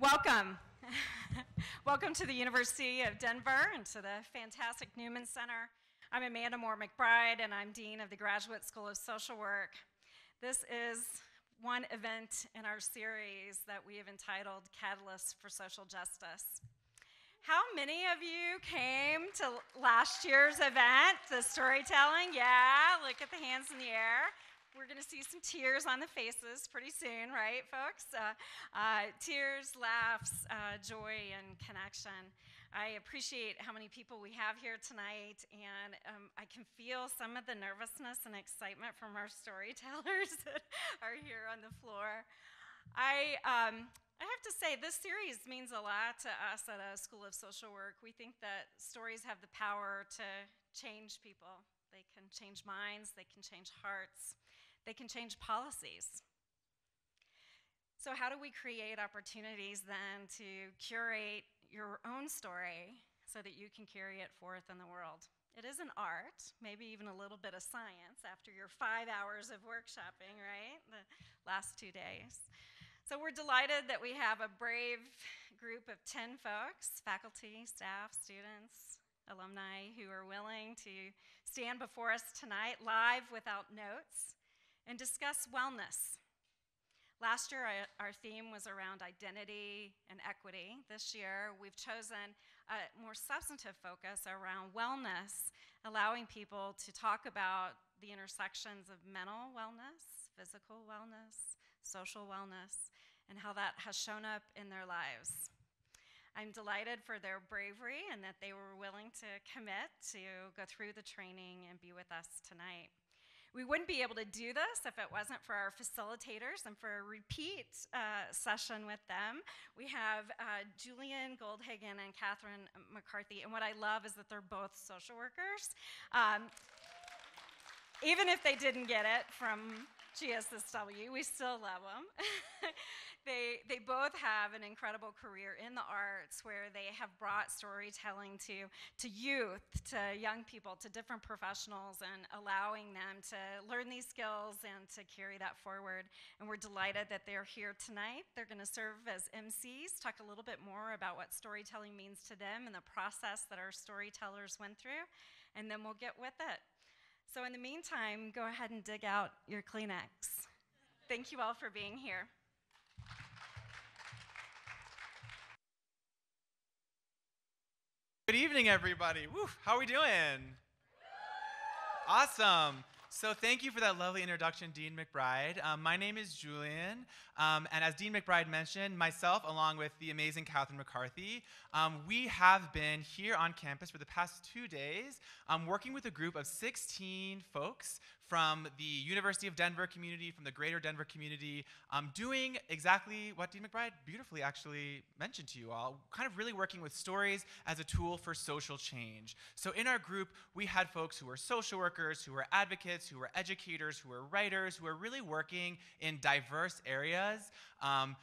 Welcome. Welcome to the University of Denver and to the fantastic Newman Center. I'm Amanda Moore McBride, and I'm Dean of the Graduate School of Social Work. This is one event in our series that we have entitled Catalyst for Social Justice. How many of you came to last year's event, the storytelling? Yeah, look at the hands in the air. We're going to see some tears on the faces pretty soon, right, folks? Uh, uh, tears, laughs, uh, joy, and connection. I appreciate how many people we have here tonight, and um, I can feel some of the nervousness and excitement from our storytellers that are here on the floor. I, um, I have to say, this series means a lot to us at a School of Social Work. We think that stories have the power to change people. They can change minds, they can change hearts. They can change policies. So, how do we create opportunities then to curate your own story so that you can carry it forth in the world? It is an art, maybe even a little bit of science after your five hours of workshopping, right? The last two days. So, we're delighted that we have a brave group of 10 folks faculty, staff, students, alumni who are willing to stand before us tonight live without notes and discuss wellness. Last year, our theme was around identity and equity. This year, we've chosen a more substantive focus around wellness, allowing people to talk about the intersections of mental wellness, physical wellness, social wellness, and how that has shown up in their lives. I'm delighted for their bravery and that they were willing to commit to go through the training and be with us tonight. We wouldn't be able to do this if it wasn't for our facilitators and for a repeat uh, session with them. We have uh, Julian Goldhagen and Catherine McCarthy, and what I love is that they're both social workers. Um, even if they didn't get it from GSSW, we still love them. they, they both have an incredible career in the arts where they have brought storytelling to, to youth, to young people, to different professionals, and allowing them to learn these skills and to carry that forward. And we're delighted that they're here tonight. They're going to serve as MCs, talk a little bit more about what storytelling means to them and the process that our storytellers went through, and then we'll get with it. So, in the meantime, go ahead and dig out your Kleenex. Thank you all for being here. Good evening, everybody. Woo, how are we doing? Awesome. So thank you for that lovely introduction, Dean McBride. Um, my name is Julian, um, and as Dean McBride mentioned, myself, along with the amazing Catherine McCarthy, um, we have been here on campus for the past two days um, working with a group of 16 folks from the University of Denver community, from the greater Denver community, um, doing exactly what Dean McBride beautifully actually mentioned to you all, kind of really working with stories as a tool for social change. So in our group, we had folks who were social workers, who were advocates, who were educators, who were writers, who were really working in diverse areas. Um,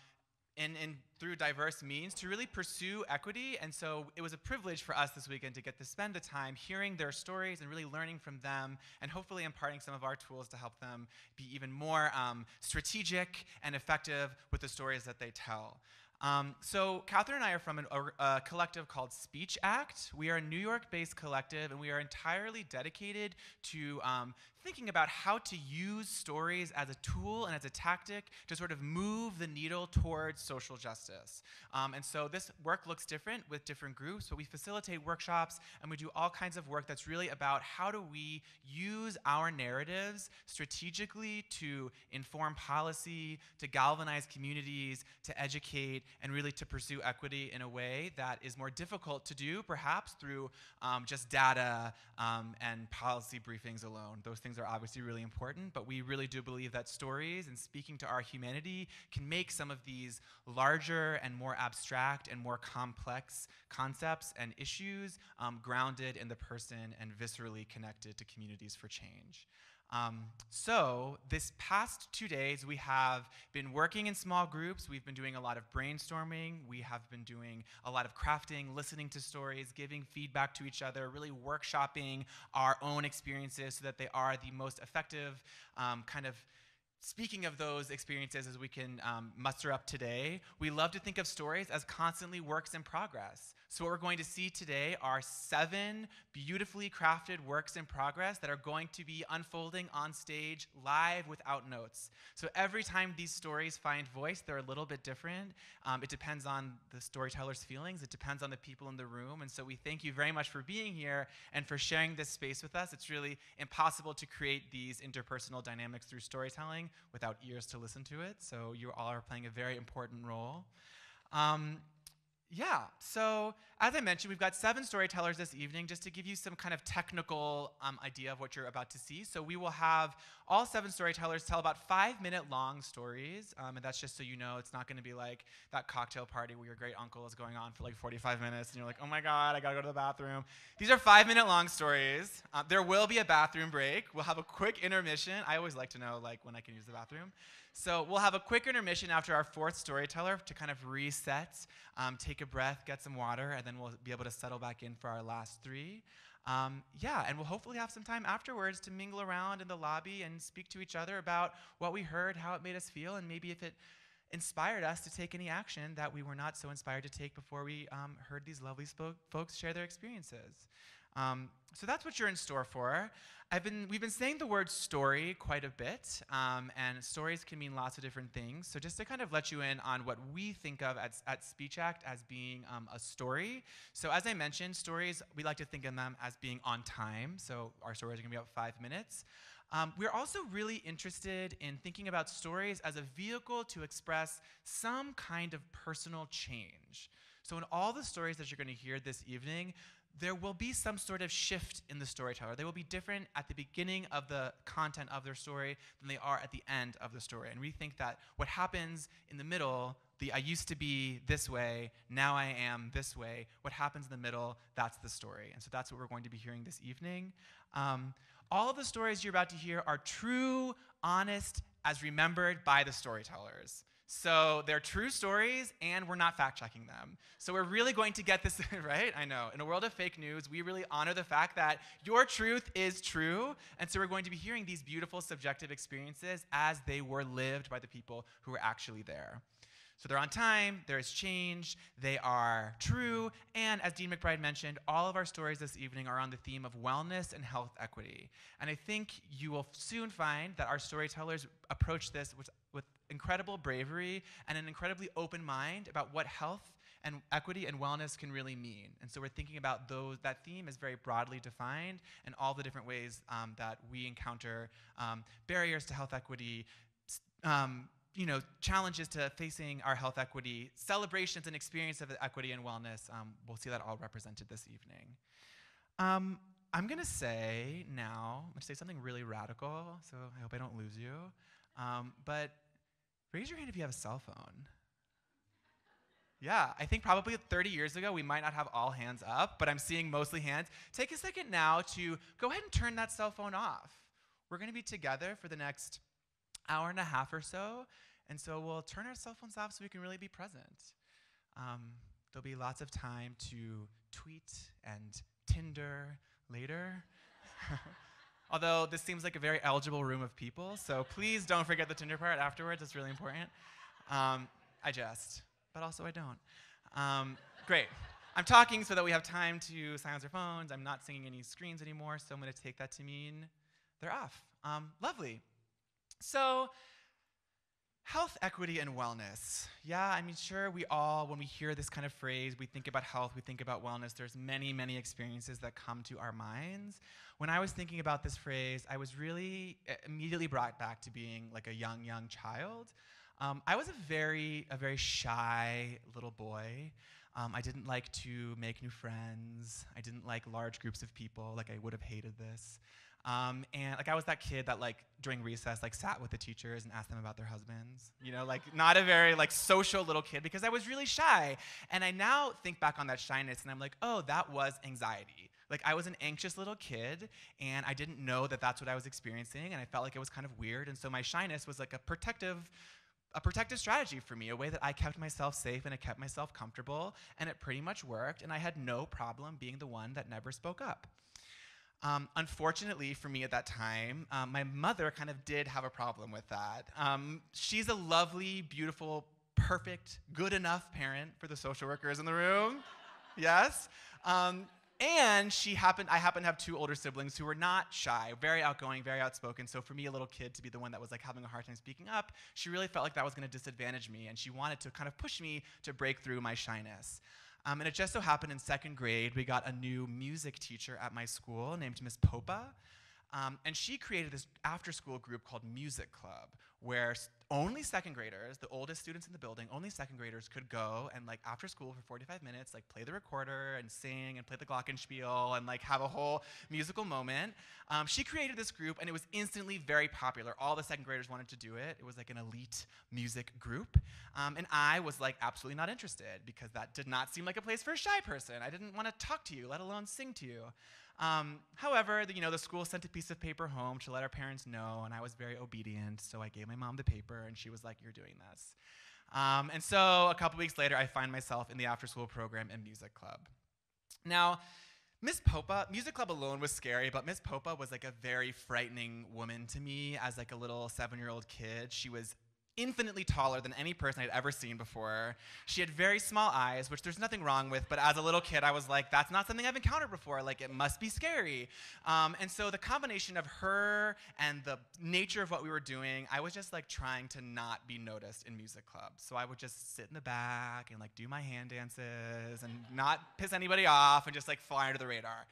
and, through diverse means to really pursue equity. And so it was a privilege for us this weekend to get to spend the time hearing their stories and really learning from them and hopefully imparting some of our tools to help them be even more um, strategic and effective with the stories that they tell. Um, so Catherine and I are from an, a, a, collective called Speech Act. We are a New York-based collective, and we are entirely dedicated to um, thinking about how to use stories as a tool and as a tactic to sort of move the needle towards social justice. Um, and so this work looks different with different groups, but we facilitate workshops and we do all kinds of work that's really about how do we use our narratives strategically to inform policy, to galvanize communities, to educate, and really to pursue equity in a way that is more difficult to do, perhaps through um, just data um, and policy briefings alone. Those things are obviously really important, but we really do believe that stories and speaking to our humanity can make some of these larger and more abstract and more complex concepts and issues um, grounded in the person and viscerally connected to communities for change. Um, so, this past two days, we have been working in small groups. We've been doing a lot of brainstorming. We have been doing a lot of crafting, listening to stories, giving feedback to each other, really workshopping our own experiences so that they are the most effective um, kind of speaking of those experiences as we can um, muster up today, we love to think of stories as constantly works in progress. So, what we're going to see today are seven beautifully crafted works in progress that are going to be unfolding on stage live without notes. So, every time these stories find voice, they're a little bit different. Um, it depends on the storyteller's feelings, it depends on the people in the room. And so, we thank you very much for being here and for sharing this space with us. It's really impossible to create these interpersonal dynamics through storytelling without ears to listen to it. So, you all are playing a very important role. Um, yeah, so as I mentioned, we've got seven storytellers this evening just to give you some kind of technical um, idea of what you're about to see. So we will have all seven storytellers tell about five minute long stories. Um, and that's just so you know, it's not going to be like that cocktail party where your great uncle is going on for like 45 minutes and you're like, oh my God, I got to go to the bathroom. These are five minute long stories. Uh, there will be a bathroom break. We'll have a quick intermission. I always like to know like when I can use the bathroom. So we'll have a quick intermission after our fourth storyteller to kind of reset, um, take a breath, get some water, and then we'll be able to settle back in for our last three. Um, yeah, and we'll hopefully have some time afterwards to mingle around in the lobby and speak to each other about what we heard, how it made us feel, and maybe if it inspired us to take any action that we were not so inspired to take before we um, heard these lovely folks share their experiences. Um, so that's what you're in store for. I've been, we've been saying the word story quite a bit, um, and stories can mean lots of different things. So just to kind of let you in on what we think of at, at Speech Act as being um, a story. So as I mentioned, stories, we like to think of them as being on time. So our stories are gonna be about five minutes. Um, we're also really interested in thinking about stories as a vehicle to express some kind of personal change. So, in all the stories that you're going to hear this evening, there will be some sort of shift in the storyteller. They will be different at the beginning of the content of their story than they are at the end of the story. And we think that what happens in the middle, the I used to be this way, now I am this way, what happens in the middle, that's the story. And so that's what we're going to be hearing this evening. Um, all of the stories you're about to hear are true, honest, as remembered by the storytellers. So they're true stories, and we're not fact checking them. So we're really going to get this right. I know. In a world of fake news, we really honor the fact that your truth is true. And so we're going to be hearing these beautiful subjective experiences as they were lived by the people who were actually there. So they're on time, there is change, they are true, and as Dean McBride mentioned, all of our stories this evening are on the theme of wellness and health equity. And I think you will soon find that our storytellers approach this with, with incredible bravery and an incredibly open mind about what health and equity and wellness can really mean. And so we're thinking about those, that theme is very broadly defined and all the different ways um, that we encounter um, barriers to health equity, um, you know, challenges to facing our health equity, celebrations and experience of equity and wellness. Um, we'll see that all represented this evening. Um, I'm going to say now, I'm to say something really radical, so I hope I don't lose you. Um, but Raise your hand if you have a cell phone. Yeah, I think probably 30 years ago we might not have all hands up, but I'm seeing mostly hands. Take a second now to go ahead and turn that cell phone off. We're going to be together for the next hour and a half or so, and so we'll turn our cell phones off so we can really be present. Um, there'll be lots of time to tweet and Tinder later. Although this seems like a very eligible room of people, so please don't forget the Tinder part afterwards. It's really important. Um, I jest, but also I don't. Um, great. I'm talking so that we have time to silence our phones. I'm not singing any screens anymore, so I'm going to take that to mean they're off. Um, lovely. So, Health, equity, and wellness. Yeah, I mean, sure, we all, when we hear this kind of phrase, we think about health, we think about wellness. There's many, many experiences that come to our minds. When I was thinking about this phrase, I was really immediately brought back to being like a young, young child. Um, I was a very, a very shy little boy. Um, I didn't like to make new friends. I didn't like large groups of people. Like I would have hated this. Um, and like I was that kid that like during recess like sat with the teachers and asked them about their husbands. You know, like not a very like social little kid because I was really shy. And I now think back on that shyness and I'm like, oh, that was anxiety. Like I was an anxious little kid and I didn't know that that's what I was experiencing and I felt like it was kind of weird. And so my shyness was like a protective a protective strategy for me, a way that I kept myself safe and I kept myself comfortable, and it pretty much worked, and I had no problem being the one that never spoke up. Um, unfortunately for me at that time, um, my mother kind of did have a problem with that. Um, she's a lovely, beautiful, perfect, good enough parent for the social workers in the room. yes. Um, and she happened, I happened to have two older siblings who were not shy, very outgoing, very outspoken. So for me, a little kid, to be the one that was like having a hard time speaking up, she really felt like that was going to disadvantage me, and she wanted to kind of push me to break through my shyness. Um, and it just so happened in second grade, we got a new music teacher at my school named Miss Popa. Um, and she created this after school group called Music Club, where only second graders, the oldest students in the building, only second graders could go and like after school for 45 minutes, like play the recorder and sing and play the glockenspiel and like have a whole musical moment. Um, she created this group and it was instantly very popular. All the second graders wanted to do it. It was like an elite music group. Um, and I was like absolutely not interested because that did not seem like a place for a shy person. I didn't want to talk to you, let alone sing to you. Um, however, the, you know, the school sent a piece of paper home to let our parents know, and I was very obedient, so I gave my mom the paper, and she was like, "You're doing this." Um, and so a couple weeks later, I find myself in the after-school program in music club. Now, Miss Popa, music club alone was scary, but Miss Popa was like a very frightening woman to me as like a little seven-year-old kid. She was infinitely taller than any person I'd ever seen before. She had very small eyes, which there's nothing wrong with, but as a little kid, I was like, that's not something I've encountered before. Like, it must be scary. Um, and so the combination of her and the nature of what we were doing, I was just like trying to not be noticed in music clubs. So I would just sit in the back and like do my hand dances and not piss anybody off and just like fly under the radar,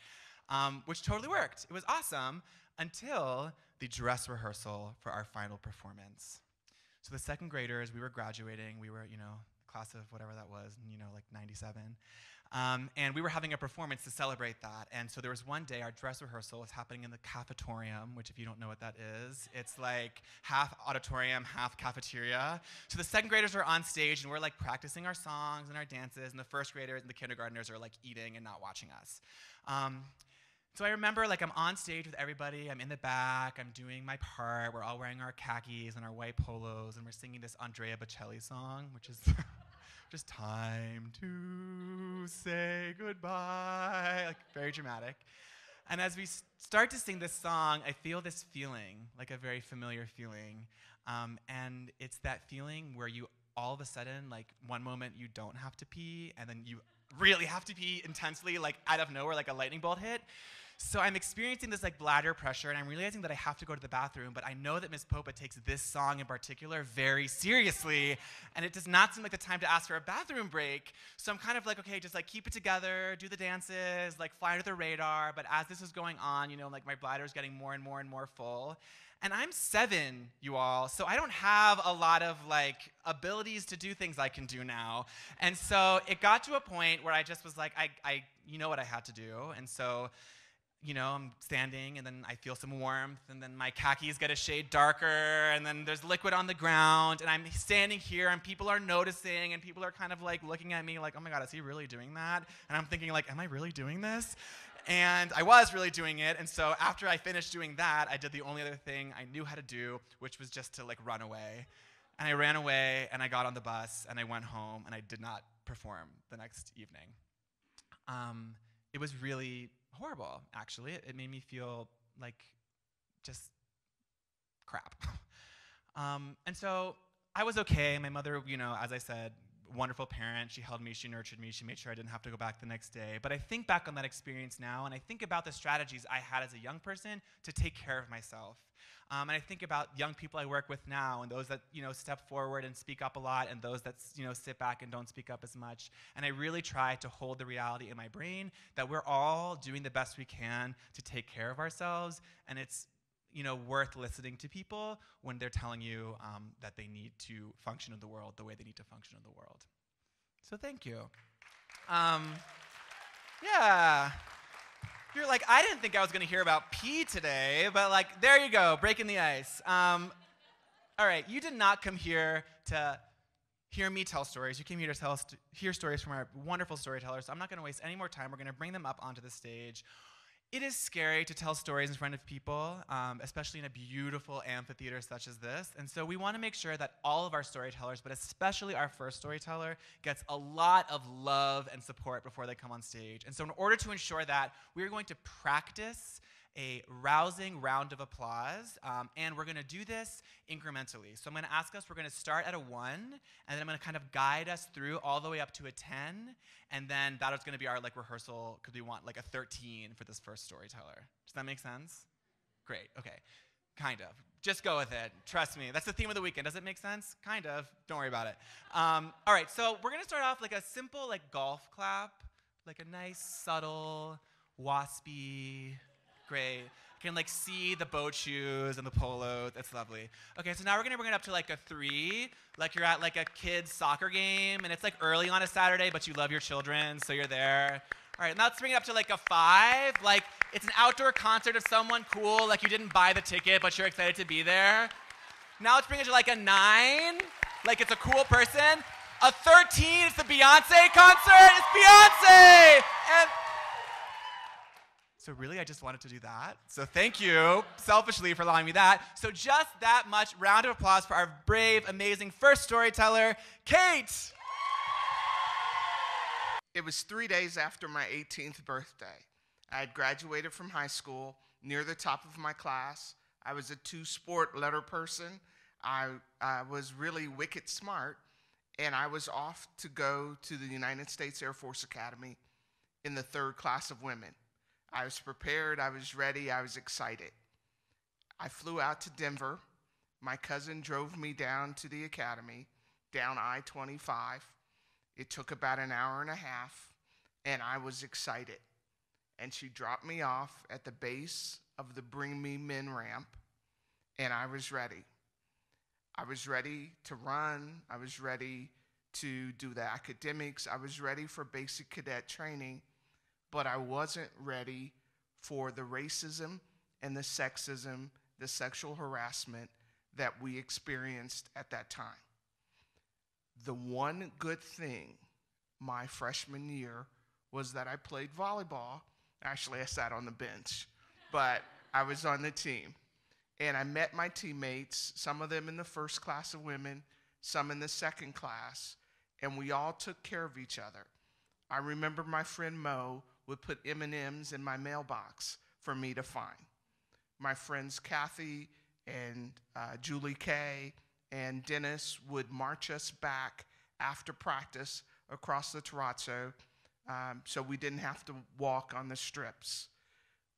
um, which totally worked. It was awesome until the dress rehearsal for our final performance. So the second graders, we were graduating. We were, you know, class of whatever that was, you know, like 97. Um, and we were having a performance to celebrate that. And so there was one day, our dress rehearsal was happening in the cafetorium, which, if you don't know what that is, it's like half auditorium, half cafeteria. So the second graders are on stage, and we're like practicing our songs and our dances, and the first graders and the kindergartners are like eating and not watching us. Um, so I remember like I'm on stage with everybody, I'm in the back, I'm doing my part, we're all wearing our khakis and our white polos, and we're singing this Andrea Bocelli song, which is just time to say goodbye, like very dramatic. And as we start to sing this song, I feel this feeling, like a very familiar feeling. Um, and it's that feeling where you all of a sudden, like one moment you don't have to pee, and then you really have to pee intensely, like out of nowhere, like a lightning bolt hit. So I'm experiencing this like bladder pressure, and I'm realizing that I have to go to the bathroom. But I know that Miss Popa takes this song in particular very seriously, and it does not seem like the time to ask for a bathroom break. So I'm kind of like, okay, just like keep it together, do the dances, like fly under the radar. But as this is going on, you know, like my bladder is getting more and more and more full. And I'm seven, you all, so I don't have a lot of like abilities to do things I can do now. And so it got to a point where I just was like, I, I you know what I had to do. And so you know, I'm standing and then I feel some warmth and then my khakis get a shade darker and then there's liquid on the ground and I'm standing here and people are noticing and people are kind of like looking at me like, oh my God, is he really doing that? And I'm thinking like, am I really doing this? And I was really doing it. And so after I finished doing that, I did the only other thing I knew how to do, which was just to like run away. And I ran away and I got on the bus and I went home and I did not perform the next evening. Um, it was really horrible, actually. It, it made me feel like just crap. um, and so I was okay. My mother, you know, as I said, wonderful parent. She held me, she nurtured me, she made sure I didn't have to go back the next day. But I think back on that experience now, and I think about the strategies I had as a young person to take care of myself. Um, and I think about young people I work with now, and those that you know step forward and speak up a lot, and those that you know sit back and don't speak up as much. And I really try to hold the reality in my brain that we're all doing the best we can to take care of ourselves, and it's you know worth listening to people when they're telling you um, that they need to function in the world the way they need to function in the world. So thank you. Um, yeah. You're like, I didn't think I was going to hear about pee today, but like, there you go, breaking the ice. Um, all right, you did not come here to hear me tell stories. You came here to tell us, hear stories from our wonderful storytellers. So I'm not going to waste any more time. We're going to bring them up onto the stage. It is scary to tell stories in front of people, um, especially in a beautiful amphitheater such as this. And so we want to make sure that all of our storytellers, but especially our first storyteller, gets a lot of love and support before they come on stage. And so, in order to ensure that, we are going to practice a rousing round of applause, um, and we're going to do this incrementally. So I'm going to ask us, we're going to start at a one, and then I'm going to kind of guide us through all the way up to a 10, and then that is going to be our like rehearsal because we want like a 13 for this first storyteller. Does that make sense? Great. Okay. Kind of. Just go with it. Trust me. That's the theme of the weekend. Does it make sense? Kind of. Don't worry about it. Um, all right. So we're gonna start off like a simple like golf clap, like a nice subtle waspy great. You can like see the boat shoes and the polo. That's lovely. Okay, so now we're gonna bring it up to like a three, like you're at like a kid's soccer game, and it's like early on a Saturday, but you love your children, so you're there. All right, now let's bring it up to like a five, like it's an outdoor concert of someone cool, like you didn't buy the ticket, but you're excited to be there. Now let's bring it to like a nine, like it's a cool person. A 13, it's the Beyonce concert. It's Beyonce, and so really, I just wanted to do that. So thank you, selfishly, for allowing me that. So just that much round of applause for our brave, amazing first storyteller, Kate. It was three days after my 18th birthday. I had graduated from high school, near the top of my class. I was a two sport letter person. I, I was really wicked smart, and I was off to go to the United States Air Force Academy in the third class of women. I was prepared, I was ready, I was excited. I flew out to Denver. My cousin drove me down to the academy, down I 25. It took about an hour and a half, and I was excited. And she dropped me off at the base of the Bring Me Men ramp, and I was ready. I was ready to run, I was ready to do the academics, I was ready for basic cadet training but I wasn't ready for the racism and the sexism, the sexual harassment that we experienced at that time. The one good thing my freshman year was that I played volleyball. Actually, I sat on the bench, but I was on the team. And I met my teammates, some of them in the first class of women, some in the second class, and we all took care of each other. I remember my friend Mo would put M&Ms in my mailbox for me to find. My friends Kathy and uh, Julie Kay and Dennis would march us back after practice across the terrazzo um, so we didn't have to walk on the strips.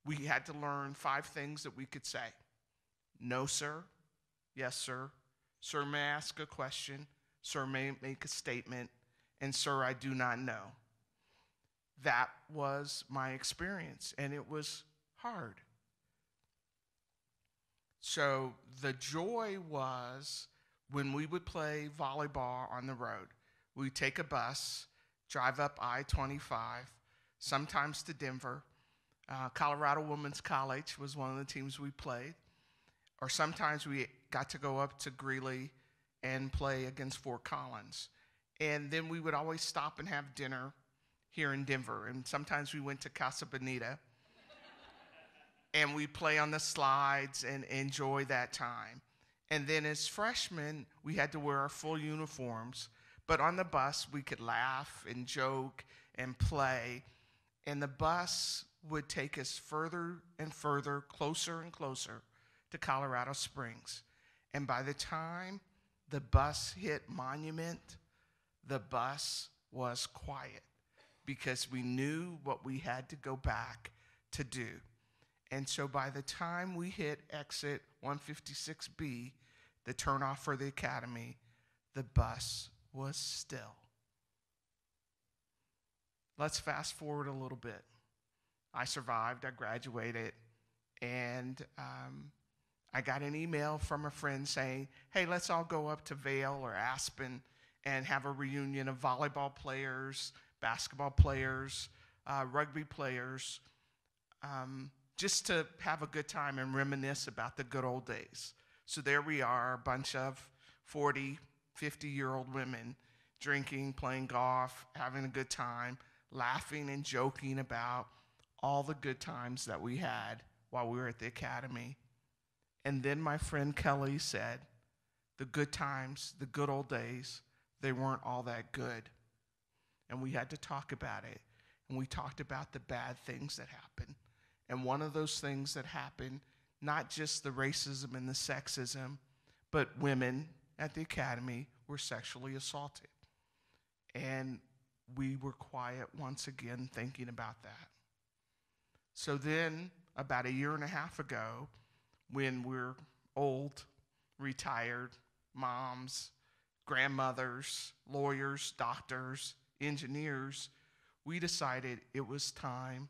We had to learn five things that we could say No, sir. Yes, sir. Sir, may I ask a question? Sir, may I make a statement? And, sir, I do not know that was my experience, and it was hard. So the joy was when we would play volleyball on the road. We'd take a bus, drive up I 25, sometimes to Denver. Uh, Colorado Women's College was one of the teams we played. Or sometimes we got to go up to Greeley and play against Fort Collins. And then we would always stop and have dinner here in Denver. And sometimes we went to Casa Bonita and we play on the slides and enjoy that time. And then as freshmen, we had to wear our full uniforms. But on the bus, we could laugh and joke and play. And the bus would take us further and further, closer and closer to Colorado Springs. And by the time the bus hit Monument, the bus was quiet because we knew what we had to go back to do. And so by the time we hit exit 156B, the turnoff for the academy, the bus was still. Let's fast forward a little bit. I survived, I graduated, and um, I got an email from a friend saying, hey, let's all go up to Vail or Aspen and have a reunion of volleyball players basketball players, uh, rugby players, um, just to have a good time and reminisce about the good old days. So there we are, a bunch of 40, 50 year old women drinking, playing golf, having a good time, laughing and joking about all the good times that we had while we were at the academy. And then my friend Kelly said, the good times, the good old days, they weren't all that good. And we had to talk about it. And we talked about the bad things that happened. And one of those things that happened, not just the racism and the sexism, but women at the academy were sexually assaulted. And we were quiet once again thinking about that. So then, about a year and a half ago, when we're old, retired, moms, grandmothers, lawyers, doctors, engineers, we decided it was time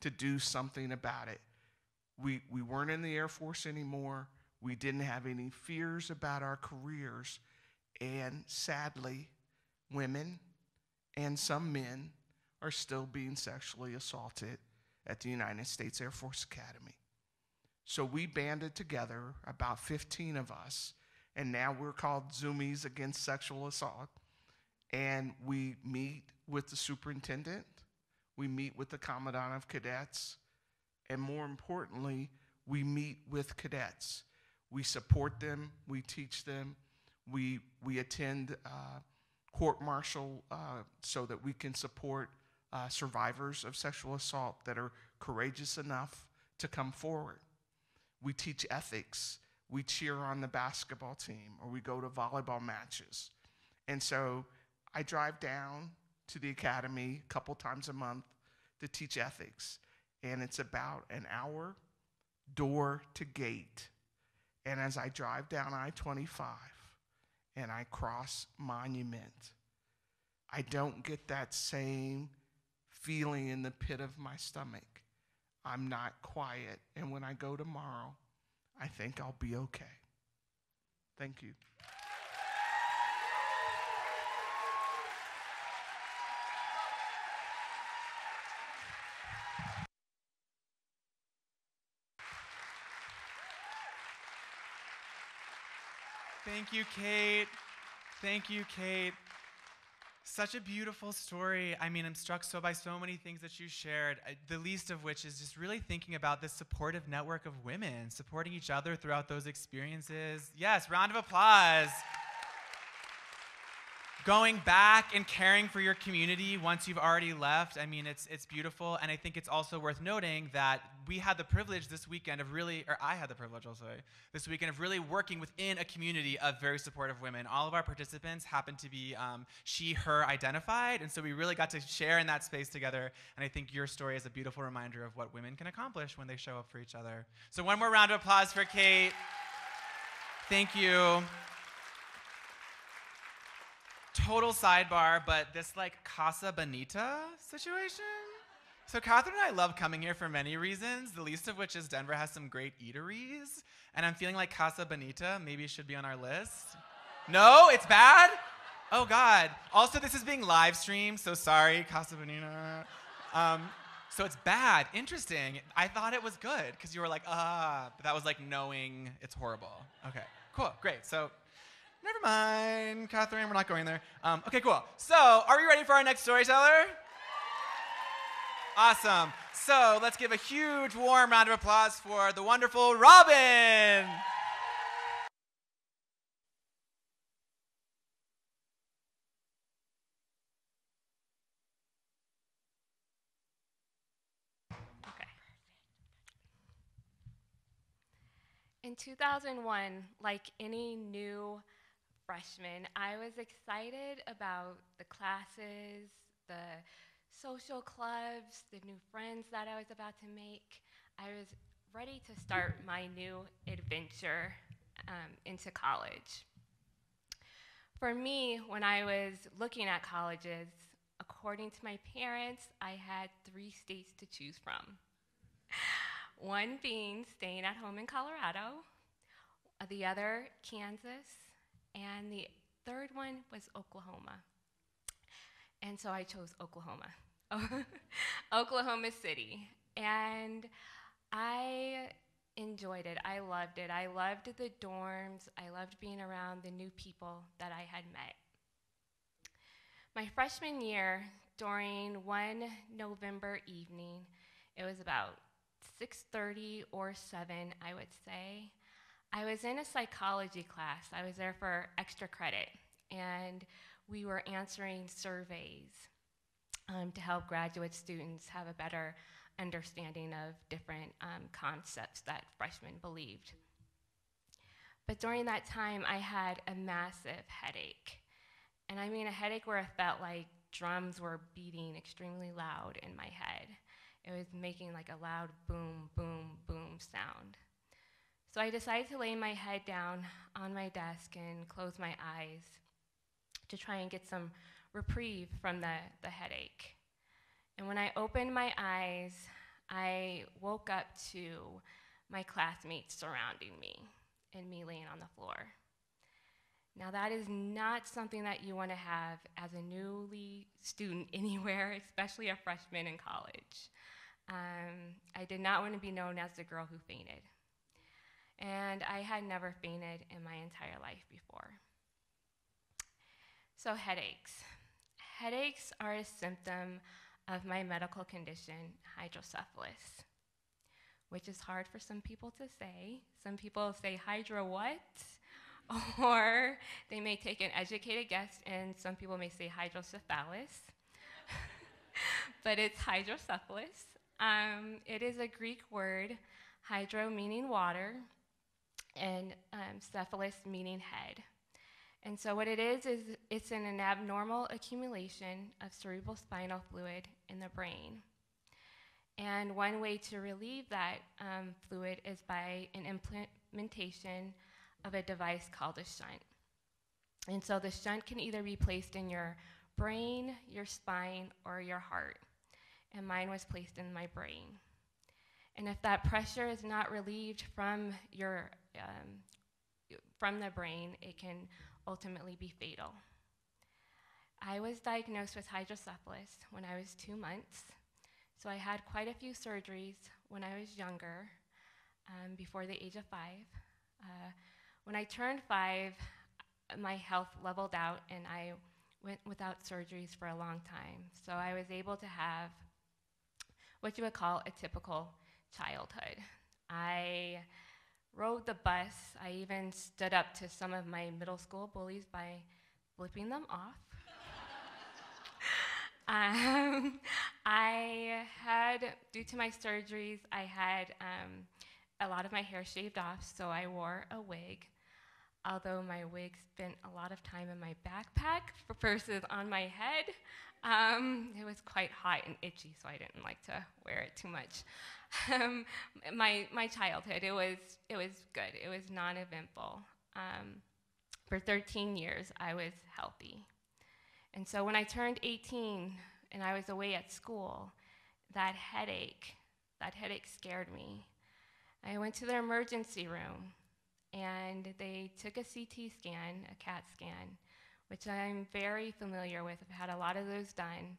to do something about it. We, we weren't in the Air Force anymore. We didn't have any fears about our careers. And sadly, women and some men are still being sexually assaulted at the United States Air Force Academy. So we banded together, about 15 of us, and now we're called Zoomies Against Sexual Assault. And we meet with the superintendent, we meet with the commandant of cadets, and more importantly, we meet with cadets. We support them, we teach them, we, we attend uh, court martial uh, so that we can support uh, survivors of sexual assault that are courageous enough to come forward. We teach ethics. We cheer on the basketball team or we go to volleyball matches. And so I drive down to the academy a couple times a month to teach ethics. And it's about an hour door to gate. And as I drive down I 25 and I cross Monument, I don't get that same feeling in the pit of my stomach. I'm not quiet. And when I go tomorrow, I think I'll be okay. Thank you. Thank you, Kate. Thank you, Kate. Such a beautiful story. I mean, I'm struck so by so many things that you shared, uh, the least of which is just really thinking about this supportive network of women, supporting each other throughout those experiences. Yes, round of applause going back and caring for your community once you've already left, I mean, it's, it's beautiful. And I think it's also worth noting that we had the privilege this weekend of really, or I had the privilege, I'll say, this weekend of really working within a community of very supportive women. All of our participants happened to be um, she, her identified. And so we really got to share in that space together. And I think your story is a beautiful reminder of what women can accomplish when they show up for each other. So one more round of applause for Kate. Thank you total sidebar, but this like Casa Bonita situation. So Catherine and I love coming here for many reasons, the least of which is Denver has some great eateries, and I'm feeling like Casa Bonita maybe should be on our list. No, it's bad? Oh God. Also, this is being live streamed, so sorry, Casa Bonita. Um, so it's bad. Interesting. I thought it was good because you were like, ah, but that was like knowing it's horrible. Okay, cool, great. So Never mind, Catherine, we're not going there. Um, okay, cool. So, are we ready for our next storyteller? Awesome. So, let's give a huge warm round of applause for the wonderful Robin. In 2001, like any new freshman, I was excited about the classes, the social clubs, the new friends that I was about to make. I was ready to start my new adventure um, into college. For me, when I was looking at colleges, according to my parents, I had three states to choose from. One being staying at home in Colorado, the other, Kansas, and the third one was Oklahoma. And so I chose Oklahoma, Oklahoma City. And I enjoyed it. I loved it. I loved the dorms. I loved being around the new people that I had met. My freshman year, during one November evening, It was about 6:30 or 7, I would say. I was in a psychology class. I was there for extra credit, and we were answering surveys um, to help graduate students have a better understanding of different um, concepts that freshmen believed. But during that time, I had a massive headache. And I mean a headache where I felt like drums were beating extremely loud in my head. It was making like a loud boom, boom, boom sound. So I decided to lay my head down on my desk and close my eyes to try and get some reprieve from the, the headache. And when I opened my eyes, I woke up to my classmates surrounding me and me laying on the floor. Now, that is not something that you want to have as a newly student anywhere, especially a freshman in college. Um, I did not want to be known as the girl who fainted. And I had never fainted in my entire life before. So, headaches. Headaches are a symptom of my medical condition, hydrocephalus, which is hard for some people to say. Some people say hydro what? or they may take an educated guess, and some people may say hydrocephalus. but it's hydrocephalus. Um, it is a Greek word, hydro meaning water, and um, cephalus meaning head. And so, what it is, is it's an, abnormal accumulation of cerebral spinal fluid in the brain. And one way to relieve that um, fluid is by an implementation of a device called a shunt. And so the shunt can either be placed in your brain, your spine, or your heart. And mine was placed in my brain. And if that pressure is not relieved from your um, from the brain, it can ultimately be fatal. I was diagnosed with hydrocephalus when I was two months, so I had quite a few surgeries when I was younger, um, before the age of five. Uh, when I turned five, my health leveled out and I went without surgeries for a long time. So I was able to have what you would call a typical childhood. I rode the bus. I even stood up to some of my middle school bullies by flipping them off. um, I had, due to my surgeries, I had um, a lot of my hair shaved off, so I wore a wig. Although my wig spent a lot of time in my backpack versus on my head, um, it was quite hot and itchy, so I didn't like to wear it too much. Um, my my childhood, it was it was good. It was non-eventful. Um, for 13 years, I was healthy, and so when I turned 18 and I was away at school, that headache, that headache scared me. I went to the emergency room and they took a CT scan, a CAT scan, which I'm very familiar with. I've had a lot of those done,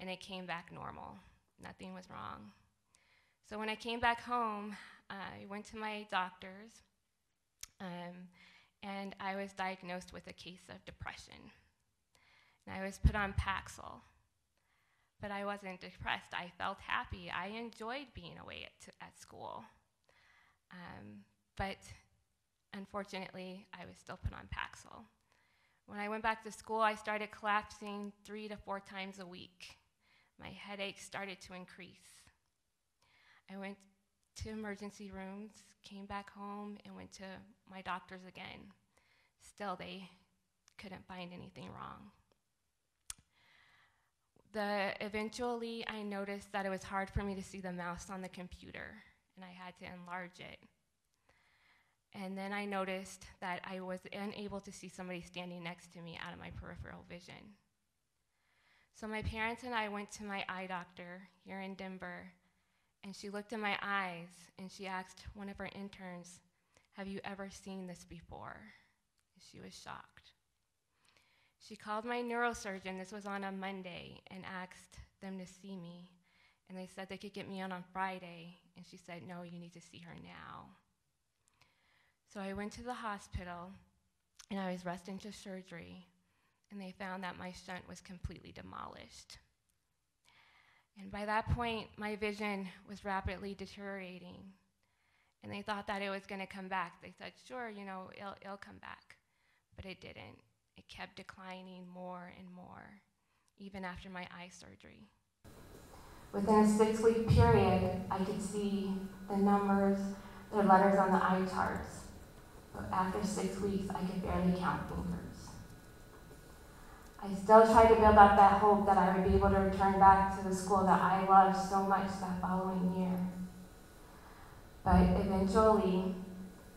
and it came back normal. Nothing was wrong. So when I came back home, I went to my doctors, um, and I was diagnosed with a case of depression. And I was put on Paxil. But I wasn't depressed. I felt happy. I enjoyed being away at, at school. Um, but unfortunately, I was still put on Paxil. When I went back to school, I started collapsing three to four times a week. My headaches started to increase. To emergency rooms, came back home, and went to my doctors again. Still, they couldn't find anything wrong. The, eventually, I noticed that it was hard for me to see the mouse on the computer, and I had to enlarge it. And then I noticed that I was unable to see somebody standing next to me out of my peripheral vision. So my parents and I went to my eye doctor here in Denver, and she looked in my eyes and she asked one of her interns, Have you ever seen this before? She was shocked. She called my neurosurgeon, this was on a Monday, and asked them to see me. And they said they could get me on on Friday. And she said, No, you need to see her now. So I went to the hospital and I was rushed into surgery, and they found that my shunt was completely demolished. And by that point, my vision was rapidly deteriorating. And they thought that it was going to come back. They said, sure, you know, it'll, it'll come back. But it didn't. It kept declining more and more, even after my eye surgery. Within a six week period, I could see the numbers, the letters on the eye charts. But after six weeks, I could barely count fingers. I still tried to build up that hope that I would be able to return back to the school that I loved so much that following year. But eventually,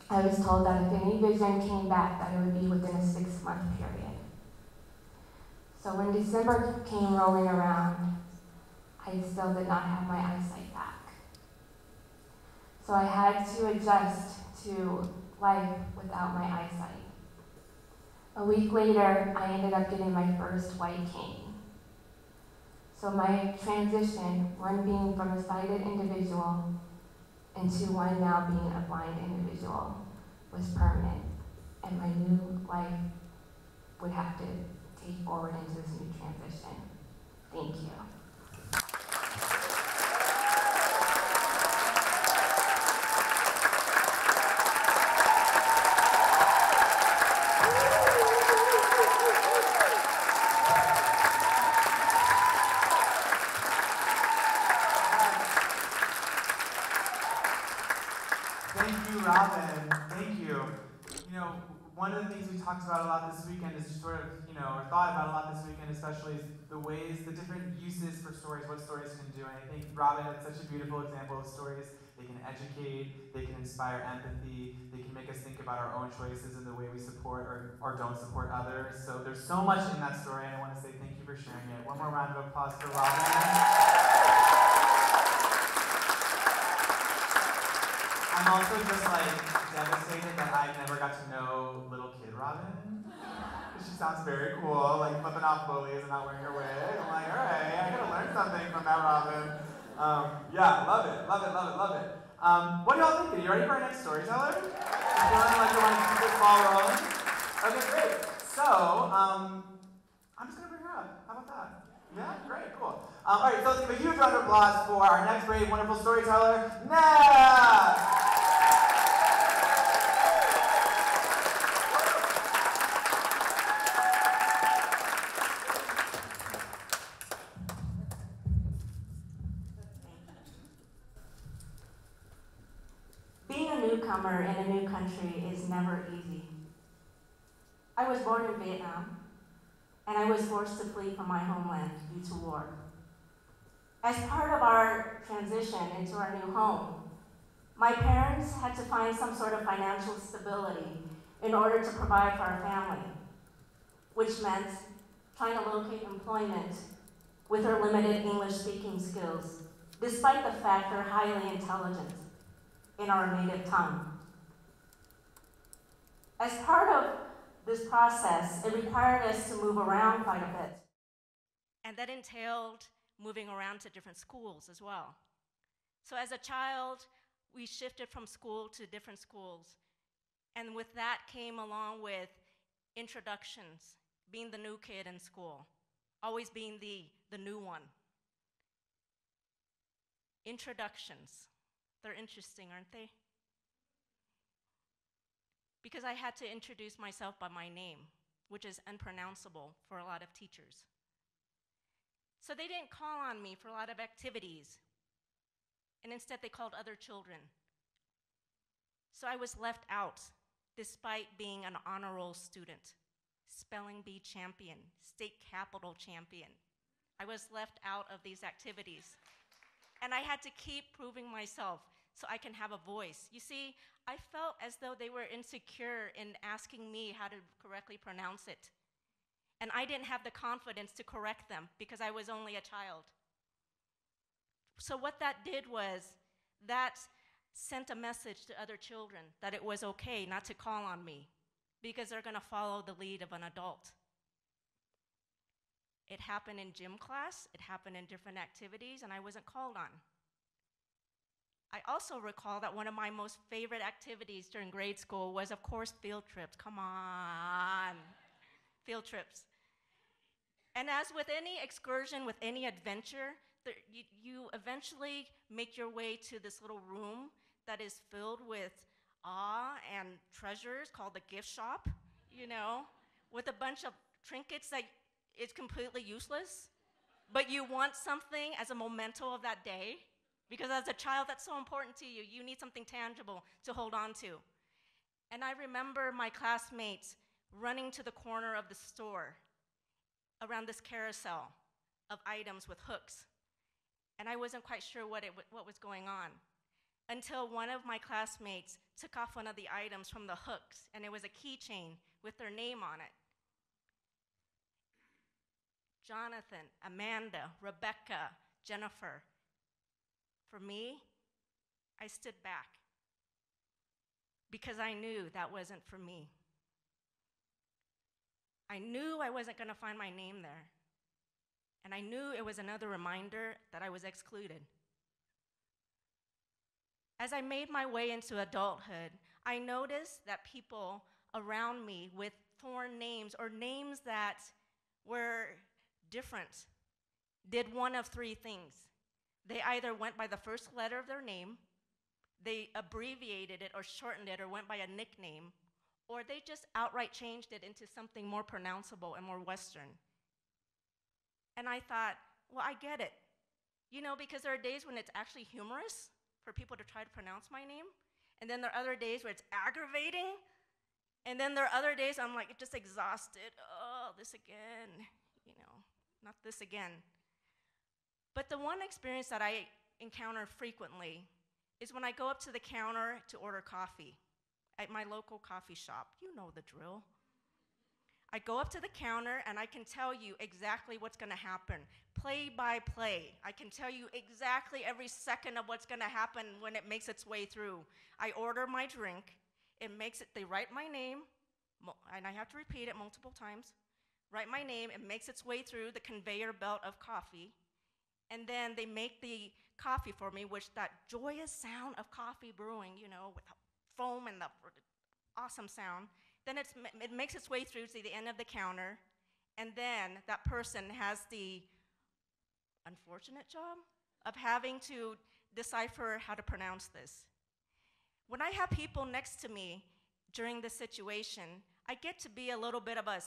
I was told that if any vision came back, that it would be within a six month period. So when December came rolling around, I still did not have my eyesight back. So I had to adjust to life without my eyesight. A week later, I ended up getting my first white cane. So my transition, one being from a sighted individual into one now being a blind individual, was permanent. And my new life would have to take forward into this new transition. Thank you. Thank you, Robin. Thank you. You know, one of the things we talked about a lot this weekend is just sort of, you know, or thought about a lot this weekend the ways, the different uses for stories, what stories can do. And I think Robin had such a beautiful example of stories. They can educate, they can inspire empathy, they can make us think about our own choices and the way we support or, or don't support others. So there's so much in that story, and I want to say thank you for sharing it. One more round of applause for Robin. I'm also just like devastated that I never got to know little kid Robin. She sounds very cool, like flipping off bullies and not wearing her wig. I'm like, all right, I gotta learn something from that Robin. Um, yeah, love it, love it, love it, love it. Um, what do y'all think? Are you ready for our next storyteller? You feeling like you want to keep this ball rolling? Okay, great. So, um, I'm just gonna bring her up. How about that? Yeah, great, cool. Um, all right, so let's give a huge round of applause for our next great, wonderful storyteller, Nat. Being in a new country is never easy. I was born in Vietnam, and I was forced to flee from my homeland due to war. As part of our transition into our new home, my parents had to find some sort of financial stability in order to provide for our family, which meant trying to locate employment with their limited English speaking skills, despite the fact they're highly intelligent in our native tongue. As part of this process, it required us to move around quite a bit. And that entailed moving around to different schools as well. So as a child, we shifted from school to different schools. And with that came along with introductions, being the new kid in school, always being the, the new one. Introductions. They're interesting, aren't they? Because I had to introduce myself by my name, which is unpronounceable for a lot of teachers. So they didn't call on me for a lot of activities, and instead they called other children. So I was left out despite being an honor roll student, spelling bee champion, state capital champion. I was left out of these activities. And I had to keep proving myself so I can have a voice. You see, I felt as though they were insecure in asking me how to correctly pronounce it. And I didn't have the confidence to correct them because I was only a child. So, what that did was that sent a message to other children that it was okay not to call on me because they're going to follow the lead of an adult. It happened in gym class, it happened in different activities, and I wasn't called on. I also recall that one of my most favorite activities during grade school was, of course, field trips. Come on, field trips. And as with any excursion, with any adventure, you, you eventually make your way to this little room that is filled with awe and treasures called the gift shop, you know, with a bunch of trinkets that is completely useless, but you want something as a memento of that day. Because as a child, that's so important to you. You need something tangible to hold on to. And I remember my classmates running to the corner of the store around this carousel of items with hooks. And I wasn't quite sure what, it, what was going on until one of my classmates took off one of the items from the hooks, and it was a keychain with their name on it. Jonathan, Amanda, Rebecca, Jennifer. For me, I stood back because I knew that wasn't for me. I knew I wasn't going to find my name there. And I knew it was another reminder that I was excluded. As I made my way into adulthood, I noticed that people around me with foreign names or names that were different did one of three things. They either went by the first letter of their name, they abbreviated it or shortened it or went by a nickname, or they just outright changed it into something more pronounceable and more Western. And I thought, well, I get it. You know, because there are days when it's actually humorous for people to try to pronounce my name, and then there are other days where it's aggravating, and then there are other days I'm like just exhausted. Oh, this again, you know, not this again. But the one experience that I encounter frequently is when I go up to the counter to order coffee at my local coffee shop. You know the drill. I go up to the counter and I can tell you exactly what's going to happen, play by play. I can tell you exactly every second of what's going to happen when it makes its way through. I order my drink, it makes it, they write my name, and I have to repeat it multiple times. Write my name, it makes its way through the conveyor belt of coffee, and then they make the coffee for me, which that joyous sound of coffee brewing, you know, with the foam and the awesome sound. Then it makes its way through to the end of the counter, and then that person has the unfortunate job of having to decipher how to pronounce this. When I have people next to me during this situation, I get to be a little bit of a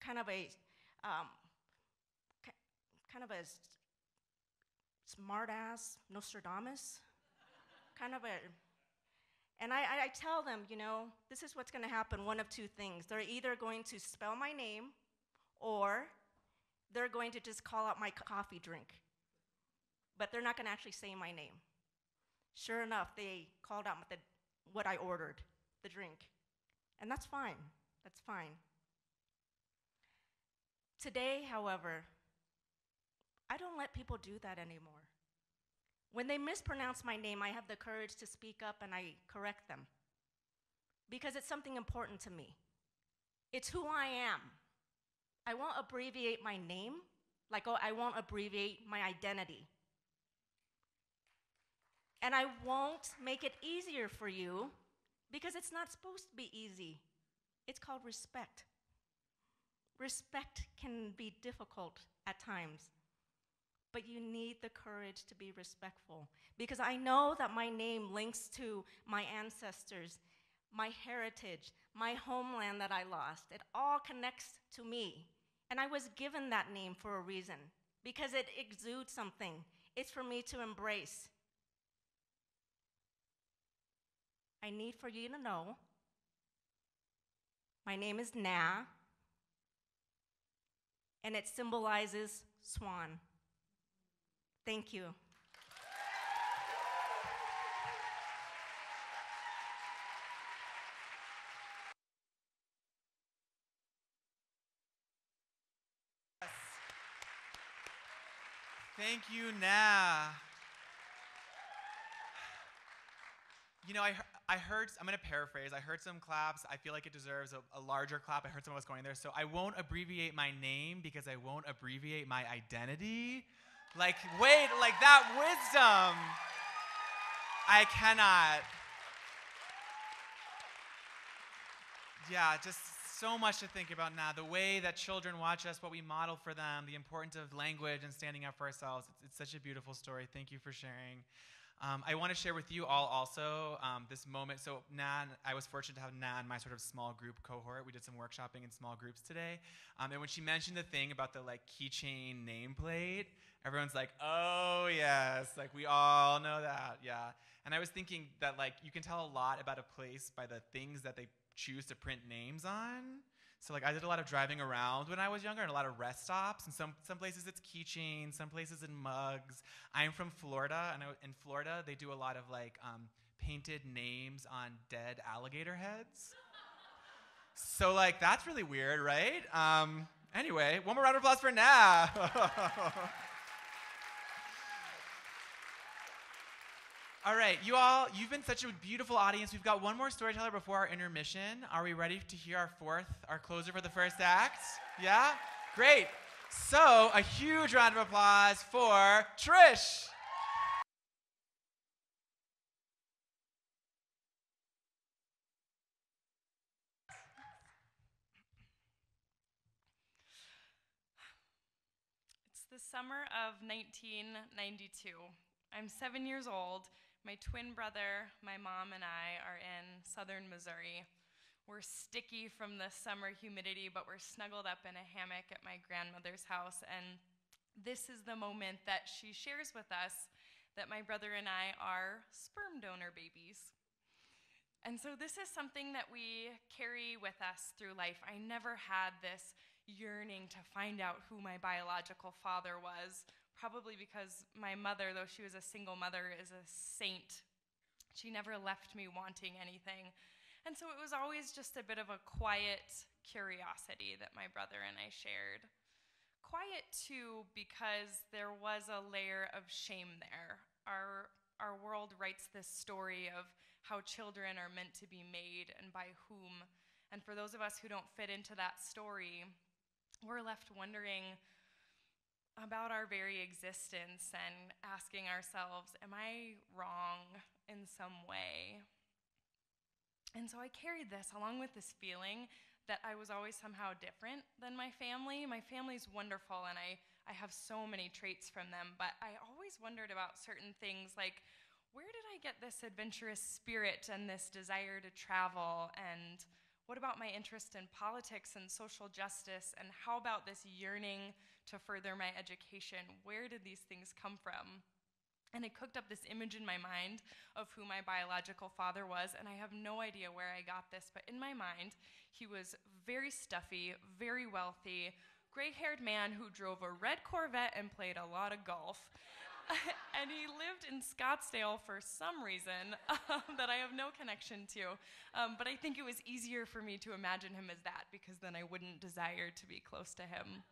kind of a um, kind of a smartass Nostradamus, kind of a and I, I, tell them, you know, this is what's going to happen one of two things. They're either going to spell my name or they're going to just call out my coffee drink. But they're not going to actually say my name. Sure enough, they called out the, what I ordered, the drink. And that's fine. That's fine. Today, however, I don't let people do that anymore. When they mispronounce my name, I have the courage to speak up and I correct them because it's something important to me. It's who I am. I won't abbreviate my name like oh, I won't abbreviate my identity. And I won't make it easier for you because it's not supposed to be easy. It's called respect. Respect can be difficult at times but you need the courage to be respectful. Because I know that my name links to my ancestors, my heritage, my homeland that I lost. It all connects to me. And I was given that name for a reason, because it exudes something. It's for me to embrace. I need for you to know my name is Na, and it symbolizes swan. Thank you. Thank you, Na. You know, I, I heard, I'm going to paraphrase, I heard some claps. I feel like it deserves a, a larger clap. I heard someone was going there. So I won't abbreviate my name because I won't abbreviate my identity. Like, wait, like that wisdom. I cannot. Yeah, just so much to think about now. The way that children watch us, what we model for them, the importance of language and standing up for ourselves. It's, it's such a beautiful story. Thank you for sharing. Um, I want to share with you all also um, this moment. So, Nan, I was fortunate to have Nan, my sort of small group cohort. We did some workshopping in small groups today. Um, and when she mentioned the thing about the like keychain nameplate, everyone's like, oh, yes, like we all know that. Yeah. And I was thinking that like you can tell a lot about a place by the things that they choose to print names on. So like I did a lot of driving around when I was younger and a lot of rest stops. And some, some places it's keychains, some places in mugs. I'm from Florida, and I, in Florida they do a lot of like um, painted names on dead alligator heads. so like that's really weird, right? Um, anyway, one more round of applause for Na. All right, you all, you've been such a beautiful audience. We've got one more storyteller before our intermission. Are we ready to hear our fourth, our closer for the first act? Yeah? Great. So, a huge round of applause for Trish. It's the summer of 1992. I'm seven years old my twin brother, my mom, and I are in southern Missouri. We're sticky from the summer humidity, but we're snuggled up in a hammock at my grandmother's house. And this is the moment that she shares with us that my brother and I are sperm donor babies. And so, this is something that we carry with us through life. I never had this yearning to find out who my biological father was probably because my mother, though she was a single mother, is a saint. She never left me wanting anything. And so it was always just a bit of a quiet curiosity that my brother and I shared. Quiet, too, because there was a layer of shame there. Our, our world writes this story of how children are meant to be made and by whom. And for those of us who don't fit into that story, we're left wondering about our very existence and asking ourselves, Am I wrong in some way? And so I carried this along with this feeling that I was always somehow different than my family. My family's wonderful and I, I have so many traits from them, but I always wondered about certain things like where did I get this adventurous spirit and this desire to travel? And what about my interest in politics and social justice? And how about this yearning to further my education. Where did these things come from? And it cooked up this image in my mind of who my biological father was, and I have no idea where I got this, but in my mind, he was very stuffy, very wealthy, gray haired man who drove a red Corvette and played a lot of golf. and he lived in Scottsdale for some reason um, that I have no connection to. Um, but I think it was easier for me to imagine him as that because then I wouldn't desire to be close to him.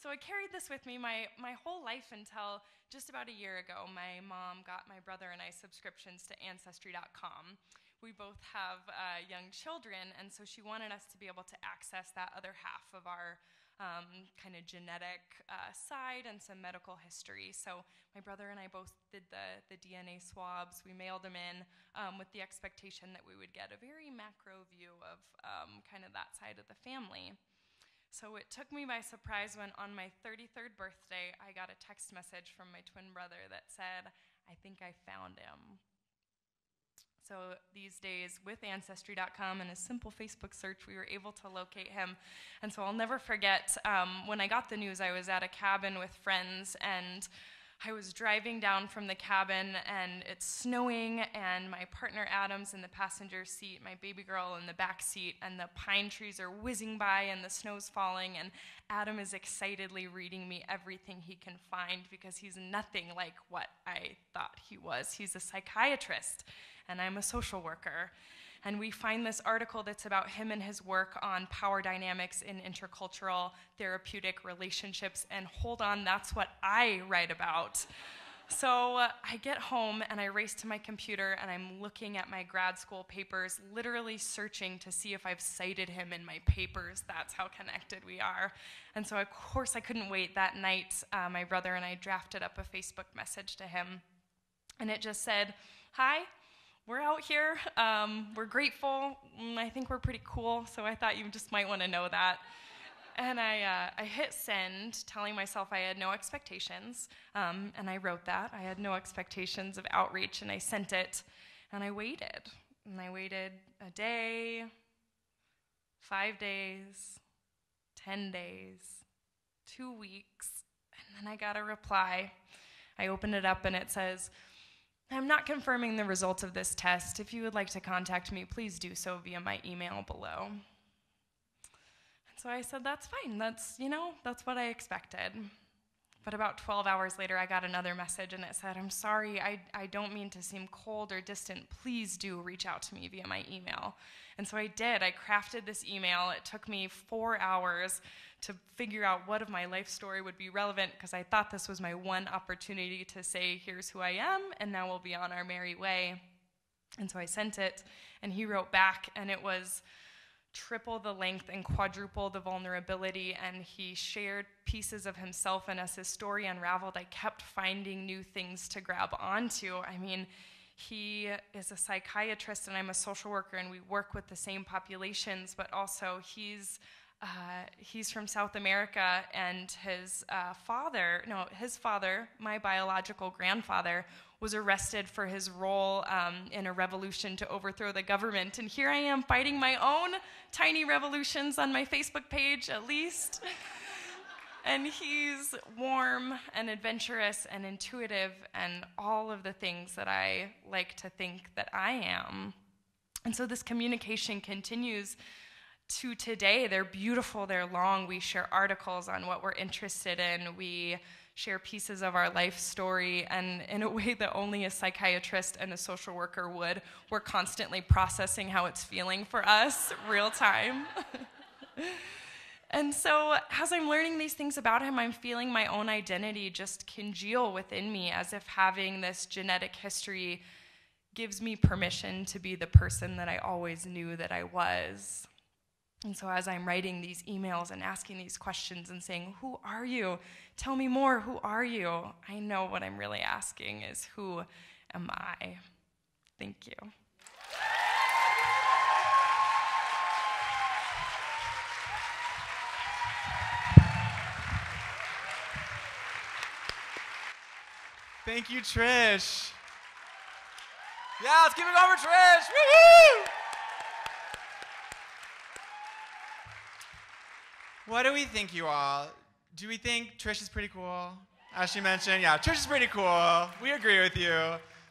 So I carried this with me my, my whole life until just about a year ago. My mom got my brother and I subscriptions to Ancestry.com. We both have uh, young children, and so she wanted us to be able to access that other half of our um, kind of genetic uh, side and some medical history. So my brother and I both did the, the DNA swabs. We mailed them in um, with the expectation that we would get a very macro view of um, kind of that side of the family. So it took me by surprise when on my 33rd birthday, I got a text message from my twin brother that said, I think I found him. So these days, with Ancestry.com and a simple Facebook search, we were able to locate him. And so I'll never forget um, when I got the news, I was at a cabin with friends and I was driving down from the cabin and it's snowing, and my partner Adam's in the passenger seat, my baby girl in the back seat, and the pine trees are whizzing by and the snow's falling. And Adam is excitedly reading me everything he can find because he's nothing like what I thought he was. He's a psychiatrist, and I'm a social worker and we find this article that's about him and his work on power dynamics in intercultural therapeutic relationships. And hold on, that's what I write about. So uh, I get home and I race to my computer and I'm looking at my grad school papers, literally searching to see if I've cited him in my papers. That's how connected we are. And so, of course, I couldn't wait. That night, uh, my brother and I drafted up a Facebook message to him. And it just said, Hi, we're out here. Um, we're grateful. Mm, I think we're pretty cool, so I thought you just might want to know that. And I, uh, I hit send, telling myself I had no expectations. Um, and I wrote that. I had no expectations of outreach, and I sent it. And I waited. And I waited a day, five days, 10 days, two weeks, and then I got a reply. I opened it up, and it says, I'm not confirming the results of this test. If you would like to contact me, please do so via my email below. And so I said, That's fine. That's, you know, that's what I expected. But about 12 hours later, I got another message and it said, I'm sorry, I, I don't mean to seem cold or distant. Please do reach out to me via my email. And so I did. I crafted this email. It took me four hours to figure out what of my life story would be relevant because I thought this was my one opportunity to say, here's who I am, and now we'll be on our merry way. And so I sent it, and he wrote back, and it was triple the length and quadruple the vulnerability and he shared pieces of himself and as his story unraveled i kept finding new things to grab onto. I mean he is a psychiatrist and i'm a social worker and we work with the same populations but also he's uh, he's from South America, and his uh, father, no, his father, my biological grandfather, was arrested for his role um, in a revolution to overthrow the government. And here I am fighting my own tiny revolutions on my Facebook page, at least. and he's warm and adventurous and intuitive and all of the things that I like to think that I am. And so this communication continues to today. They're beautiful, they're long. We share articles on what we're interested in. We share pieces of our life story, and in a way that only a psychiatrist and a social worker would. We're constantly processing how it's feeling for us, real time. and so, as I'm learning these things about him, I'm feeling my own identity just congeal within me as if having this genetic history gives me permission to be the person that I always knew that I was. And so, as I'm writing these emails and asking these questions and saying, Who are you? Tell me more. Who are you? I know what I'm really asking is, Who am I? Thank you. Thank you, Trish. Yeah, let's give it over, Trish. What do we think, you all? Do we think Trish is pretty cool? As she mentioned, yeah, Trish is pretty cool. We agree with you.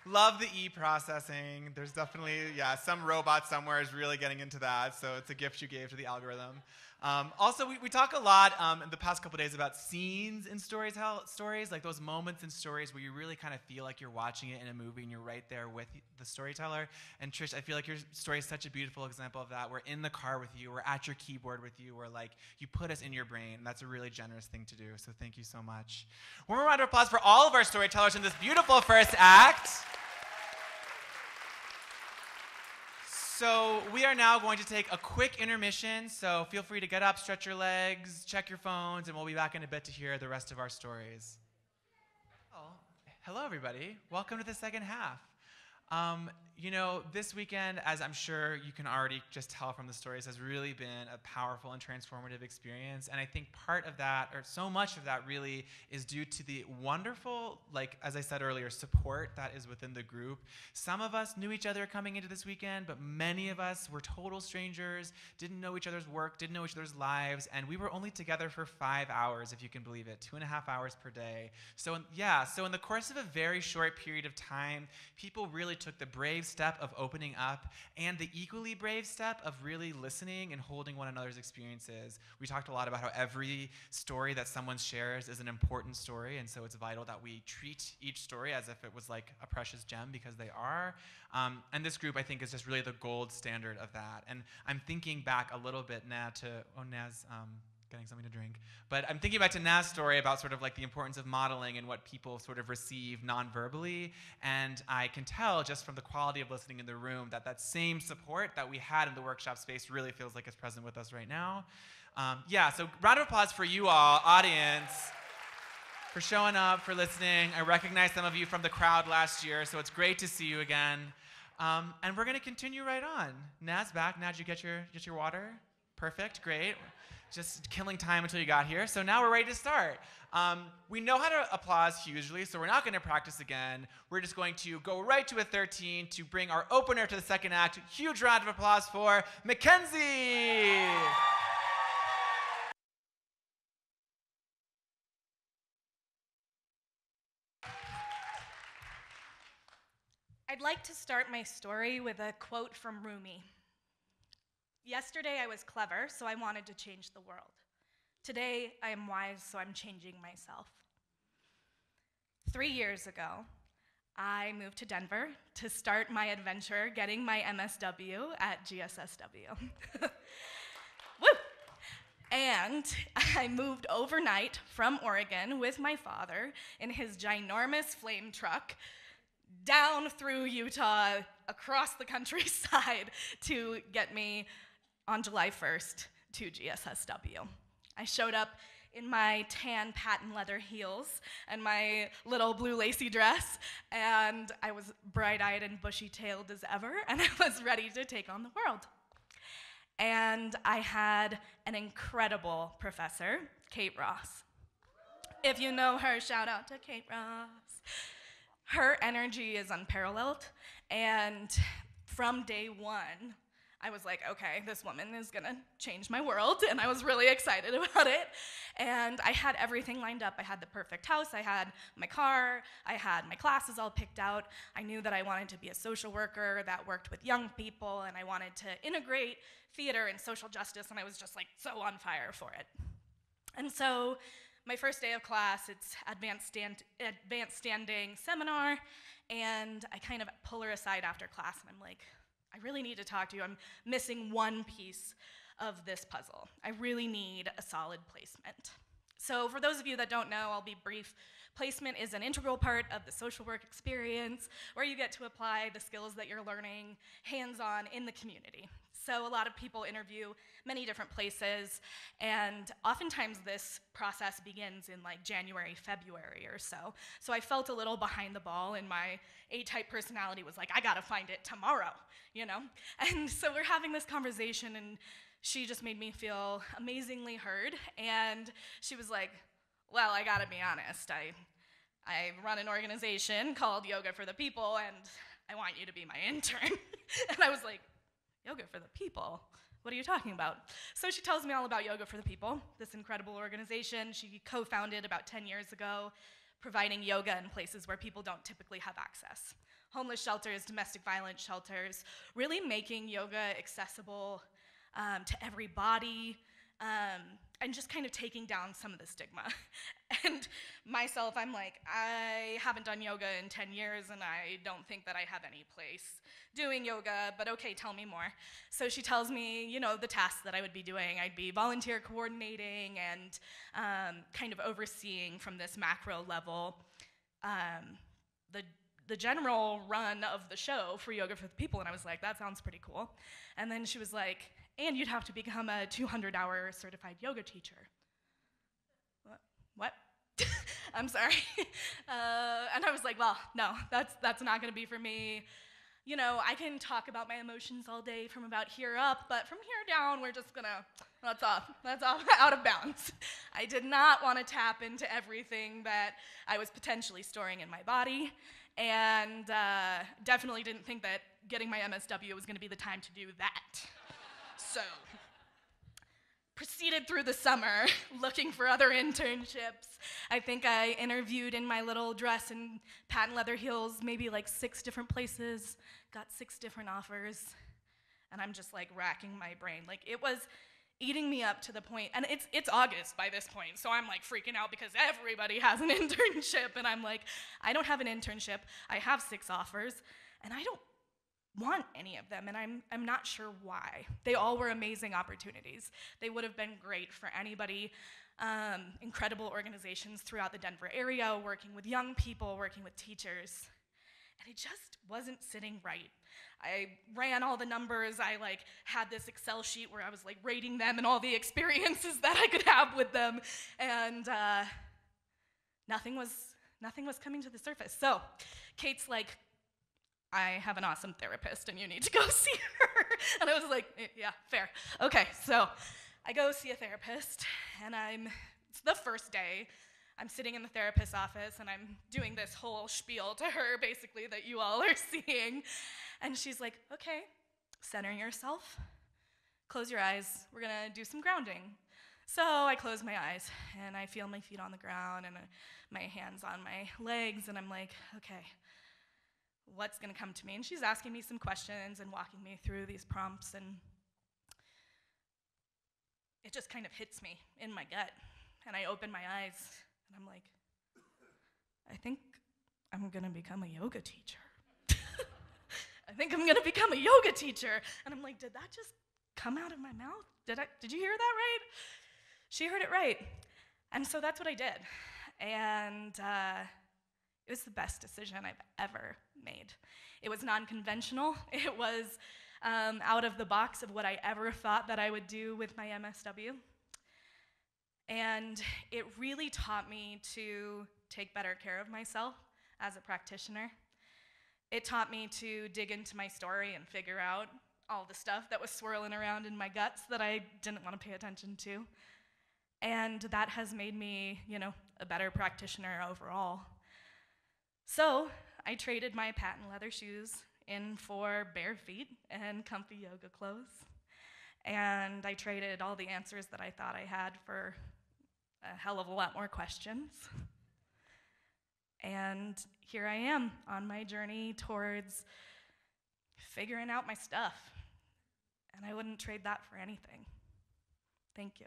Love the e processing. There's definitely, yeah, some robot somewhere is really getting into that, so it's a gift you gave to the algorithm. Um, also, we, we talk a lot um, in the past couple days about scenes in stories, how, stories, like those moments in stories where you really kind of feel like you're watching it in a movie and you're right there with the storyteller. And Trish, I feel like your story is such a beautiful example of that. We're in the car with you, we're at your keyboard with you, we're like, you put us in your brain. And that's a really generous thing to do. So thank you so much. One more round of applause for all of our storytellers in this beautiful first act. So we are now going to take a quick intermission. So feel free to get up, stretch your legs, check your phones, and we'll be back in a bit to hear the rest of our stories. Oh, hello, everybody. Welcome to the second half. Um, you know, this weekend, as I'm sure you can already just tell from the stories, has really been a powerful and transformative experience. And I think part of that, or so much of that, really is due to the wonderful, like, as I said earlier, support that is within the group. Some of us knew each other coming into this weekend, but many of us were total strangers, didn't know each other's work, didn't know each other's lives, and we were only together for five hours, if you can believe it, two and a half hours per day. So, yeah, so in the course of a very short period of time, people really took the brave step of opening up and the equally brave step of really listening and holding one another's experiences. We talked a lot about how every story that someone shares is an important story, and so it's vital that we treat each story as if it was like a precious gem because they are. Um, and this group, I think, is just really the gold standard of that. And I'm thinking back a little bit now to, oh, Naz, um, getting something to drink. But I'm thinking back to Naz's story about sort of like the importance of modeling and what people sort of receive non-verbally. And I can tell just from the quality of listening in the room that that same support that we had in the workshop space really feels like it's present with us right now. Um, yeah, so round of applause for you all, audience, for showing up, for listening. I recognize some of you from the crowd last year, so it's great to see you again. Um, and we're going to continue right on. Naz back. Naz, you get your, get your water? Perfect, great. Just killing time until you got here. So now we're ready to start. Um, we know how to applause hugely, so we're not going to practice again. We're just going to go right to a 13 to bring our opener to the second act. Huge round of applause for Mackenzie. I'd like to start my story with a quote from Rumi. Yesterday I was clever, so I wanted to change the world. Today I am wise, so I'm changing myself. Three years ago, I moved to Denver to start my adventure getting my MSW at GSSW. Woo! And I moved overnight from Oregon with my father in his ginormous flame truck down through Utah, across the countryside to get me on July 1st to GSSW. I showed up in my tan patent leather heels and my little blue lacy dress, and I was bright eyed and bushy tailed as ever, and I was ready to take on the world. And I had an incredible professor, Kate Ross. If you know her, shout out to Kate Ross. Her energy is unparalleled, and from day one, I was like, okay, this woman is gonna change my world, and I was really excited about it. And I had everything lined up. I had the perfect house, I had my car, I had my classes all picked out. I knew that I wanted to be a social worker that worked with young people, and I wanted to integrate theater and social justice, and I was just like so on fire for it. And so, my first day of class, it's advanced, stand, advanced standing seminar, and I kind of pull her aside after class, and I'm like, I really need to talk to you. I'm missing one piece of this puzzle. I really need a solid placement. So, for those of you that don't know, I'll be brief. Placement is an integral part of the social work experience where you get to apply the skills that you're learning hands on in the community. So, a lot of people interview many different places, and oftentimes this process begins in like January, February or so. So, I felt a little behind the ball, and my A type personality was like, I gotta find it tomorrow, you know? And so, we're having this conversation, and she just made me feel amazingly heard, and she was like, Well, I gotta be honest, I, I run an organization called Yoga for the People, and I want you to be my intern. and I was like, Yoga for the People? What are you talking about? So she tells me all about Yoga for the People, this incredible organization she co founded about 10 years ago, providing yoga in places where people don't typically have access. Homeless shelters, domestic violence shelters, really making yoga accessible um, to every body, um, and just kind of taking down some of the stigma. and myself, I'm like, I haven't done yoga in 10 years, and I don't think that I have any place doing yoga, but okay, tell me more. So she tells me, you know, the tasks that I would be doing. I'd be volunteer coordinating and um, kind of overseeing from this macro level um, the the general run of the show for Yoga for the People, and I was like, that sounds pretty cool. And then she was like, and you'd have to become a 200 hour certified yoga teacher. What? I'm sorry. Uh, and I was like, well, no, that's, that's not going to be for me. You know, I can talk about my emotions all day from about here up, but from here down, we're just gonna, that's off, that's off, out of bounds. I did not want to tap into everything that I was potentially storing in my body, and uh, definitely didn't think that getting my MSW was gonna be the time to do that. So, proceeded through the summer looking for other internships. I think I interviewed in my little dress and patent leather heels, maybe like six different places, got six different offers, and I'm just like racking my brain. Like it was eating me up to the point, and it's it's August by this point, so I'm like freaking out because everybody has an internship, and I'm like, I don't have an internship. I have six offers, and I don't want any of them, and I'm, I'm not sure why. They all were amazing opportunities. They would have been great for anybody. Um, incredible organizations throughout the Denver area, working with young people, working with teachers. And it just wasn't sitting right. I ran all the numbers. I like had this Excel sheet where I was like rating them and all the experiences that I could have with them, and uh, nothing was nothing was coming to the surface. So, Kate's like, I have an awesome therapist and you need to go see her. and I was like, "Eh, yeah, fair. Okay, so I go see a therapist and I'm, it's the first day. I'm sitting in the therapist's office and I'm doing this whole spiel to her, basically, that you all are seeing. And she's like, okay, center yourself, close your eyes, we're gonna do some grounding. So I close my eyes and I feel my feet on the ground and uh, my hands on my legs, and I'm like, okay, what's gonna come to me? And she's asking me some questions and walking me through these prompts, and it just kind of hits me in my gut. And I open my eyes and I'm like, I think I'm gonna become a yoga teacher. I think I'm gonna become a yoga teacher. And I'm like, did that just come out of my mouth? Did I did you hear that right? She heard it right. And so that's what I did. And uh, it was the best decision I've ever made. It was non conventional, it was um, out of the box of what I ever thought that I would do with my MSW. And it really taught me to take better care of myself as a practitioner. It taught me to dig into my story and figure out all the stuff that was swirling around in my guts that I didn't want to pay attention to. And that has made me, you know, a better practitioner overall. So I traded my patent leather shoes in for bare feet and comfy yoga clothes. And I traded all the answers that I thought I had for a hell of a lot more questions. And here I am on my journey towards figuring out my stuff. And I wouldn't trade that for anything. Thank you.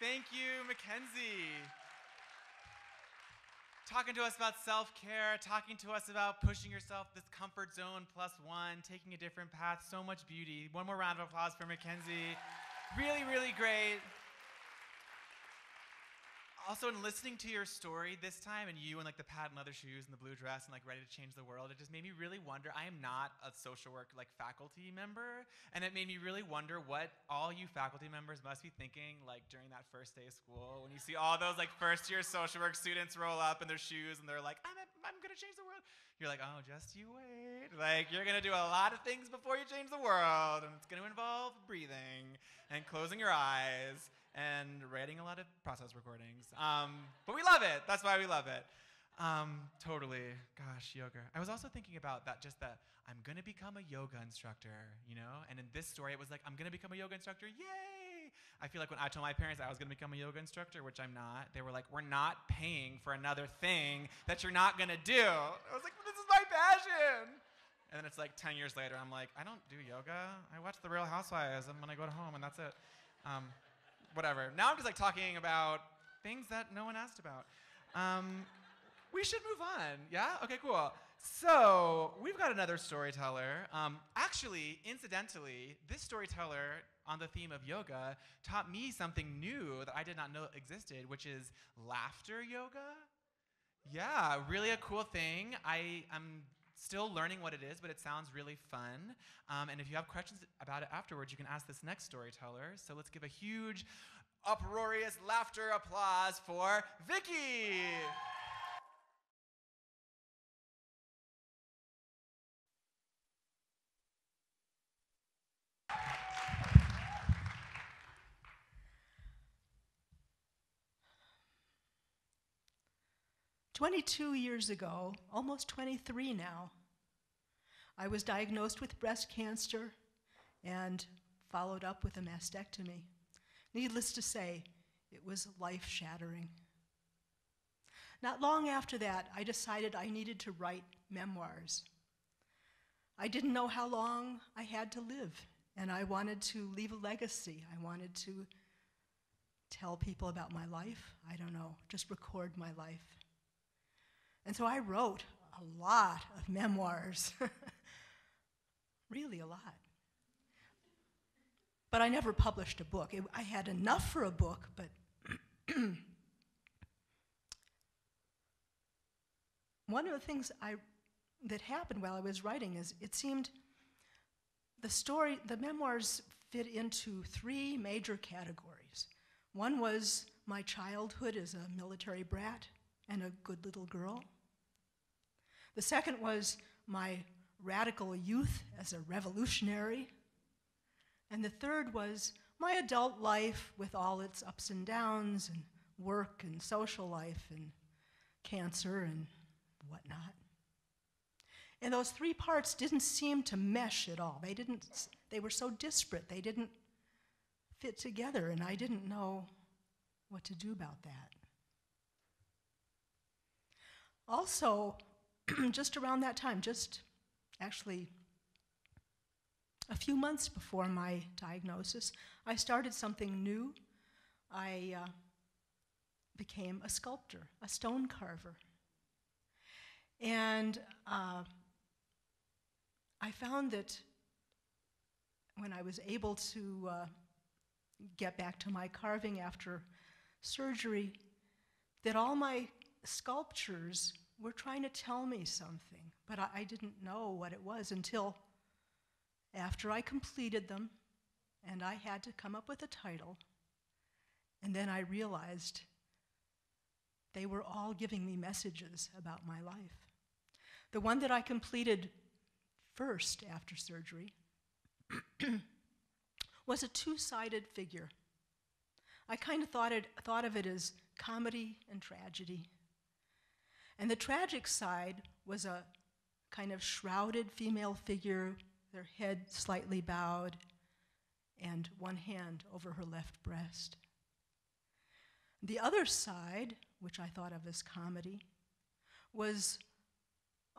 Thank you, Mackenzie. Talking to us about self care, talking to us about pushing yourself, this comfort zone plus one, taking a different path, so much beauty. One more round of applause for Mackenzie. Really, really great. Also, in listening to your story this time, and you in like the patent leather shoes and the blue dress and like ready to change the world, it just made me really wonder. I am not a social work like faculty member, and it made me really wonder what all you faculty members must be thinking like during that first day of school when you see all those like first year social work students roll up in their shoes and they're like, I'm, a, I'm gonna change the world. You're like, oh, just you wait. Like, you're gonna do a lot of things before you change the world, and it's gonna involve breathing and closing your eyes and writing a lot of process recordings. Um, but we love it. That's why we love it. Um, totally. Gosh, yoga. I was also thinking about that, just that I'm gonna become a yoga instructor, you know? And in this story, it was like, I'm gonna become a yoga instructor. Yay! I feel like when I told my parents I was gonna become a yoga instructor, which I'm not, they were like, We're not paying for another thing that you're not gonna do. I was like, This is my passion. And then it's like 10 years later, I'm like, I don't do yoga. I watch The Real Housewives and when I go to home, and that's it. Um, whatever. Now I'm just like talking about things that no one asked about. Um, we should move on. Yeah? Okay, cool. So we've got another storyteller. Um, actually, incidentally, this storyteller on the theme of yoga taught me something new that I did not know existed, which is laughter yoga. Yeah, really a cool thing. I am still learning what it is, but it sounds really fun. Um, and if you have questions about it afterwards, you can ask this next storyteller. So let's give a huge, uproarious laughter applause for Vicky. Twenty-two years ago, almost 23 now, I was diagnosed with breast cancer and followed up with a mastectomy. Needless to say, it was life shattering. Not long after that, I decided I needed to write memoirs. I didn't know how long I had to live, and I wanted to leave a legacy. I wanted to tell people about my life. I don't know, just record my life. And so I wrote a lot of memoirs. really, a lot. But I never published a book. It, I had enough for a book, but one of the things I, that happened while I was writing is it seemed the story, the memoirs fit into three major categories. One was my childhood as a military brat and a good little girl. The second was my radical youth as a revolutionary. And the third was my adult life with all its ups and downs and work and social life and cancer and whatnot. And those three parts didn't seem to mesh at all. They didn't they were so disparate. They didn't fit together and I didn't know what to do about that. Also, just around that time, just actually a few months before my diagnosis, I started something new. I uh, became a sculptor, a stone carver. And uh, I found that when I was able to uh, get back to my carving after surgery, that all my sculptures were trying to tell me something, but I, I didn't know what it was until after I completed them and I had to come up with a title. And then I realized they were all giving me messages about my life. The one that I completed first after surgery was a two sided figure. I kind of thought, it, thought of it as comedy and tragedy. And the tragic side was a kind of shrouded female figure, their head slightly bowed, and one hand over her left breast. The other side, which I thought of as comedy, was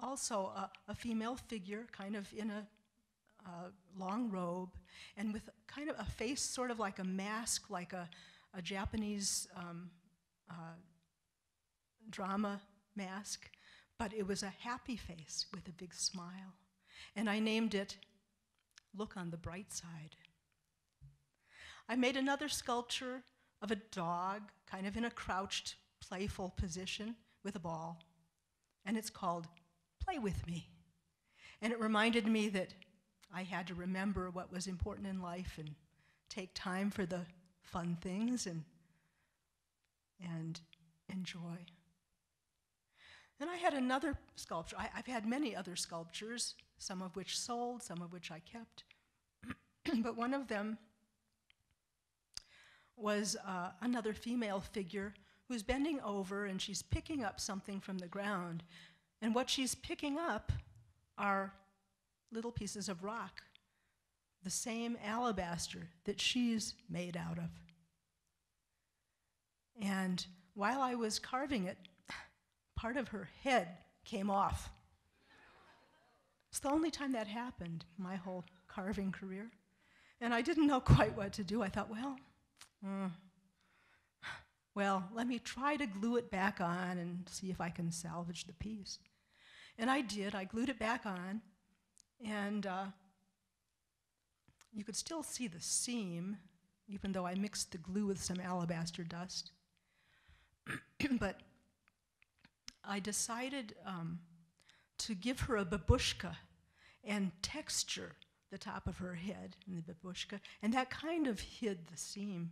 also a, a female figure, kind of in a, long robe, and with kind of a face sort of like a mask, like a, a Japanese um, uh, drama mask, but it was a happy face with a big smile. And I named it Look on the Bright Side. I made another sculpture of a dog, kind of in a crouched, playful position with a ball, and it's called Play With Me. And it reminded me that I had to remember what was important in life and take time for the fun things and, and enjoy. Then I had another sculpture. I, have had many other sculptures, some of which sold, some of which I kept. but one of them was uh, another female figure who's bending over and she's picking up something from the ground. And what she's picking up are little pieces of rock, the same alabaster that she's made out of. And while I was carving it, part of her head came off. It's the only time that happened my whole carving career. And I didn't know quite what to do. I thought, well, mm, well, let me try to glue it back on and see if I can salvage the piece. And I did. I glued it back on, and uh, you could still see the seam, even though I mixed the glue with some alabaster dust. but I decided um, to give her a babushka and texture the top of her head in the babushka, and that kind of hid the seam.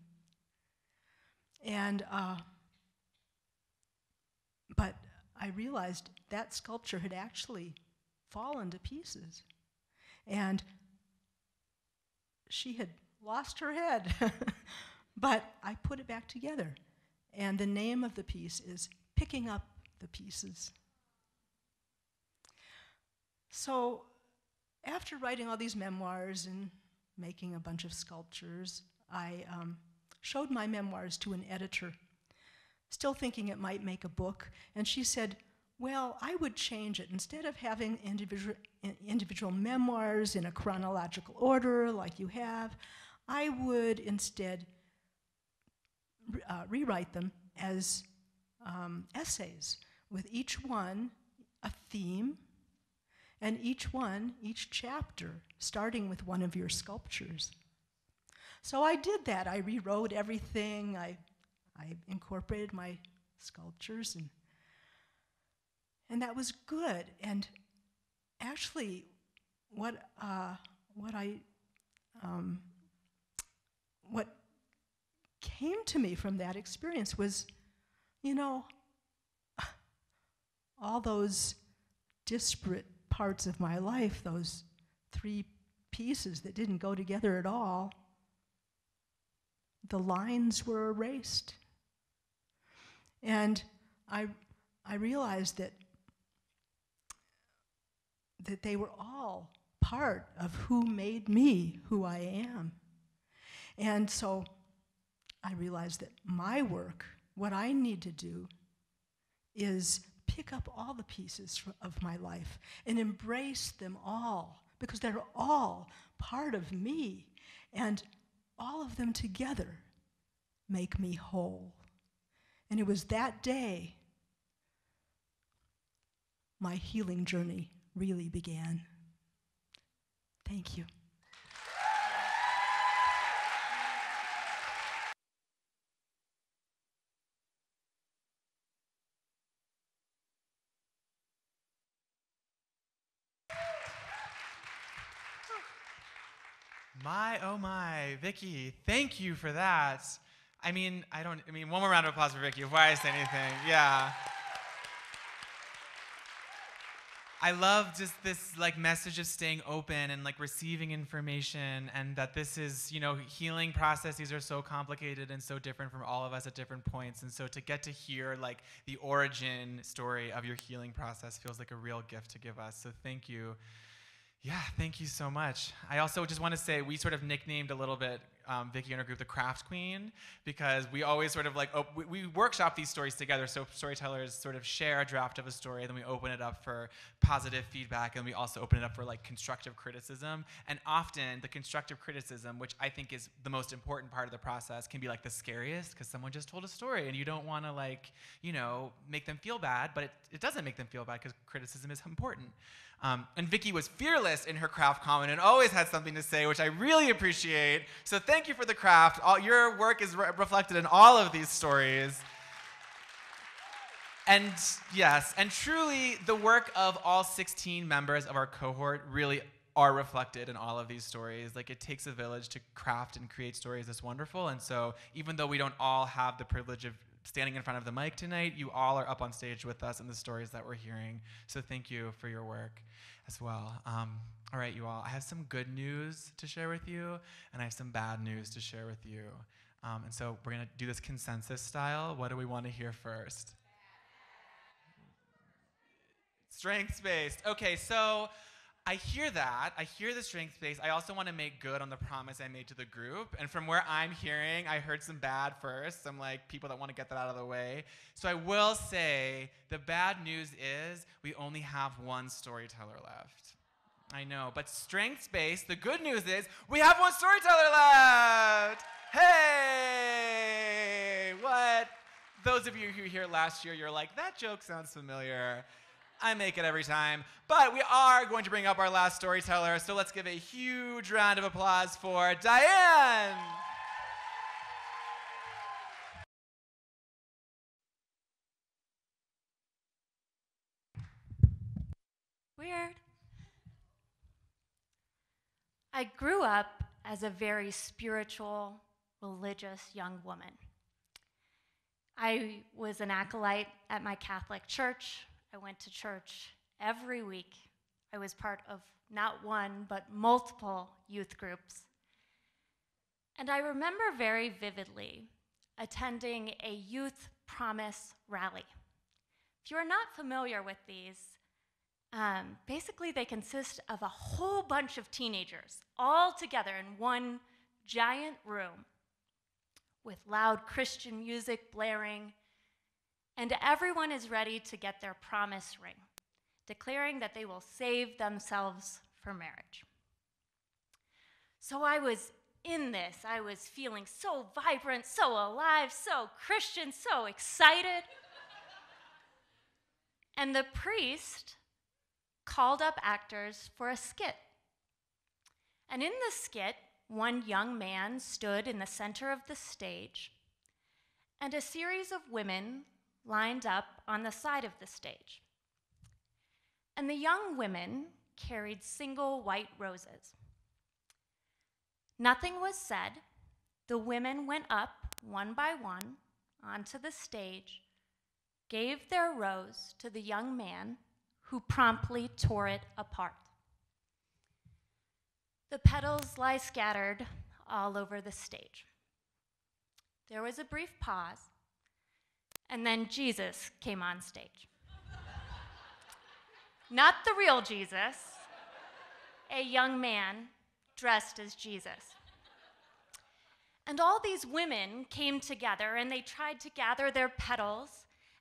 And, uh, but I realized that sculpture had actually fallen to pieces. And she had lost her head. but I put it back together. And the name of the piece is Picking Up the pieces. So, after writing all these memoirs and making a bunch of sculptures, I um, showed my memoirs to an editor, still thinking it might make a book, and she said, Well, I would change it. Instead of having individual, individual memoirs in a chronological order like you have, I would instead uh, rewrite them as um, essays with each one a theme, and each one, each chapter, starting with one of your sculptures. So I did that. I rewrote everything. I, I incorporated my sculptures, and, and that was good. And actually, what, uh, what I um, what came to me from that experience was, you know, all those disparate parts of my life, those three pieces that didn't go together at all, the lines were erased. And I, I realized that, that they were all part of who made me who I am. And so I realized that my work, what I need to do, is pick up all the pieces of my life and embrace them all because they're all part of me. And all of them together make me whole. And it was that day my healing journey really began. Thank you. My, oh my, Vicky, thank you for that. I mean, I don't, I mean, one more round of applause for Vicky before I say anything. Yeah. I love just this like message of staying open and like receiving information and that this is, you know, healing processes are so complicated and so different from all of us at different points. And so to get to hear like the origin story of your healing process feels like a real gift to give us. So thank you. Yeah, thank you so much. I also just want to say we sort of nicknamed a little bit um, Vicky and her group the Craft Queen because we always sort of like op- we, we, workshop these stories together. So storytellers sort of share a draft of a story, and then we open it up for positive feedback, and we also open it up for like constructive criticism. And often the constructive criticism, which I think is the most important part of the process, can be like the scariest because someone just told a story and you don't want to like you know make them feel bad, but it, it doesn't make them feel bad because criticism is important. Um, and Vicky was fearless in her craft comment and always had something to say, which I really appreciate. So thank you for the craft. All, your work is re- reflected in all of these stories. And yes, and truly, the work of all 16 members of our cohort really are reflected in all of these stories. Like it takes a village to craft and create stories that's wonderful. And so, even though we don't all have the privilege of standing in front of the mic tonight. You all are up on stage with us in the stories that we're hearing. So thank you for your work as well. Um, all right, you all, I have some good news to share with you, and I have some bad news to share with you. Um, and so we're going to do this consensus style. What do we want to hear first? Strengths based. Okay, so I hear that. I hear the strength base. I also want to make good on the promise I made to the group. And from where I'm hearing, I heard some bad first, some like people that want to get that out of the way. So I will say the bad news is we only have one storyteller left. I know, but strength based, the good news is we have one storyteller left. Hey! What? Those of you who were here last year, you're like, that joke sounds familiar. I make it every time. But we are going to bring up our last storyteller, so let's give a huge round of applause for Diane. Weird. I grew up as a very spiritual, religious young woman. I was an acolyte at my Catholic church. I went to church every week. I was part of not one, but multiple youth groups. And I remember very vividly attending a youth promise rally. If you are not familiar with these, um, basically they consist of a whole bunch of teenagers all together in one giant room with loud Christian music blaring and everyone is ready to get their promise ring, declaring that they will save themselves for marriage. So I was in this. I was feeling so vibrant, so alive, so Christian, so excited. and the priest called up actors for a skit. And in the skit, one young man stood in the center of the stage, and a series of women lined up on the side of the stage. And the young women carried single white roses. Nothing was said, the women went up one by one onto the stage, gave their rose to the young man, who promptly tore it apart. The petals lie scattered all over the stage. There was a brief pause, and then Jesus came on stage. Not the real Jesus, a young man dressed as Jesus. And all these women came together and they tried to gather their petals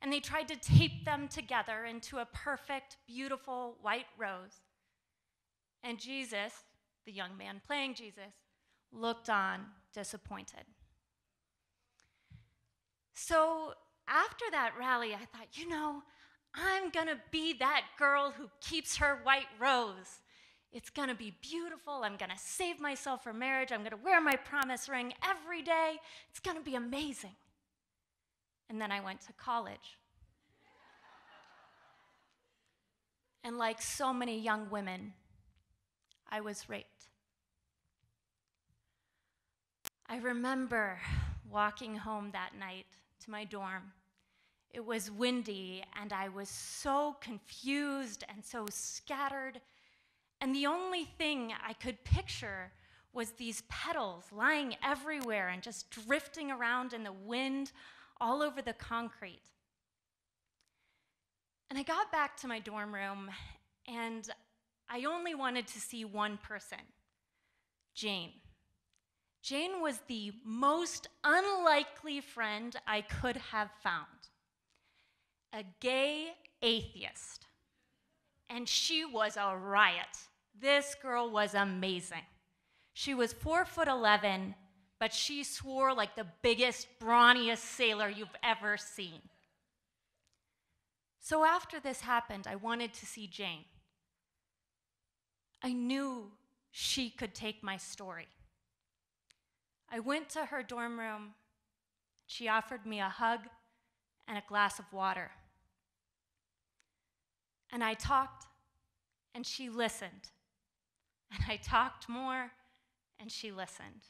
and they tried to tape them together into a perfect, beautiful white rose. And Jesus, the young man playing Jesus, looked on disappointed. So after that rally, I thought, you know, I'm gonna be that girl who keeps her white rose. It's gonna be beautiful. I'm gonna save myself for marriage. I'm gonna wear my promise ring every day. It's gonna be amazing. And then I went to college. and like so many young women, I was raped. I remember walking home that night to my dorm. It was windy, and I was so confused and so scattered. And the only thing I could picture was these petals lying everywhere and just drifting around in the wind all over the concrete. And I got back to my dorm room, and I only wanted to see one person Jane. Jane was the most unlikely friend I could have found a gay atheist. And she was a riot. This girl was amazing. She was four foot 11, but she swore like the biggest, brawniest sailor you've ever seen. So after this happened, I wanted to see Jane. I knew she could take my story. I went to her dorm room. She offered me a hug and a glass of water. And I talked, and she listened. And I talked more, and she listened.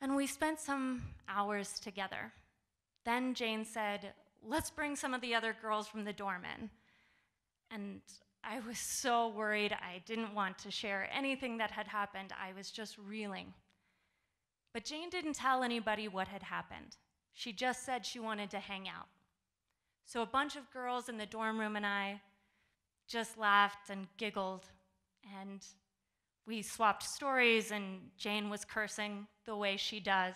And we spent some hours together. Then Jane said, Let's bring some of the other girls from the dorm in. And I was so worried. I didn't want to share anything that had happened. I was just reeling. But Jane didn't tell anybody what had happened. She just said she wanted to hang out. So a bunch of girls in the dorm room and I just laughed and giggled, and we swapped stories, and Jane was cursing the way she does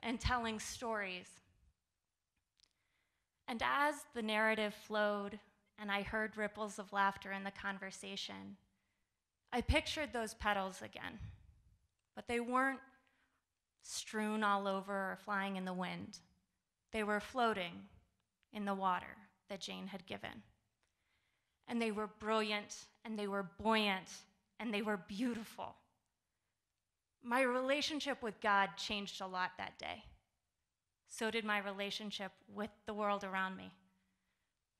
and telling stories. And as the narrative flowed and I heard ripples of laughter in the conversation, I pictured those petals again, but they weren't strewn all over or flying in the wind. They were floating in the water that Jane had given. And they were brilliant, and they were buoyant, and they were beautiful. My relationship with God changed a lot that day. So did my relationship with the world around me.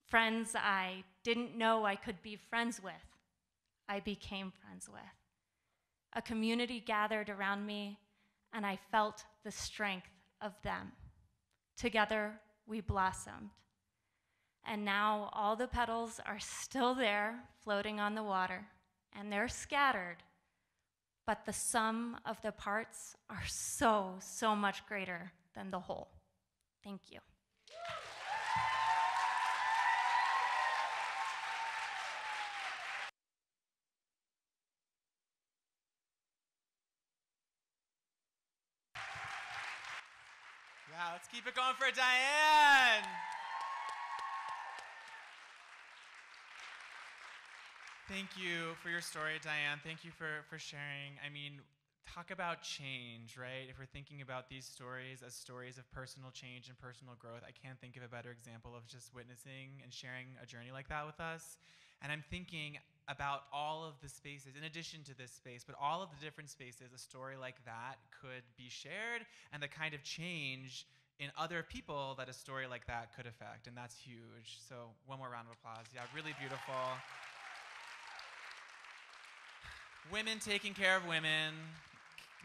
Friends I didn't know I could be friends with, I became friends with. A community gathered around me and I felt the strength of them. Together, we blossomed. And now all the petals are still there, floating on the water, and they're scattered. But the sum of the parts are so, so much greater than the whole. Thank you. Yeah, let's keep it going for Diane. Thank you for your story, Diane. Thank you for, for sharing. I mean, talk about change, right? If we're thinking about these stories as stories of personal change and personal growth, I can't think of a better example of just witnessing and sharing a journey like that with us. And I'm thinking about all of the spaces, in addition to this space, but all of the different spaces a story like that could be shared and the kind of change in other people that a story like that could affect. And that's huge. So, one more round of applause. Yeah, really beautiful women taking care of women,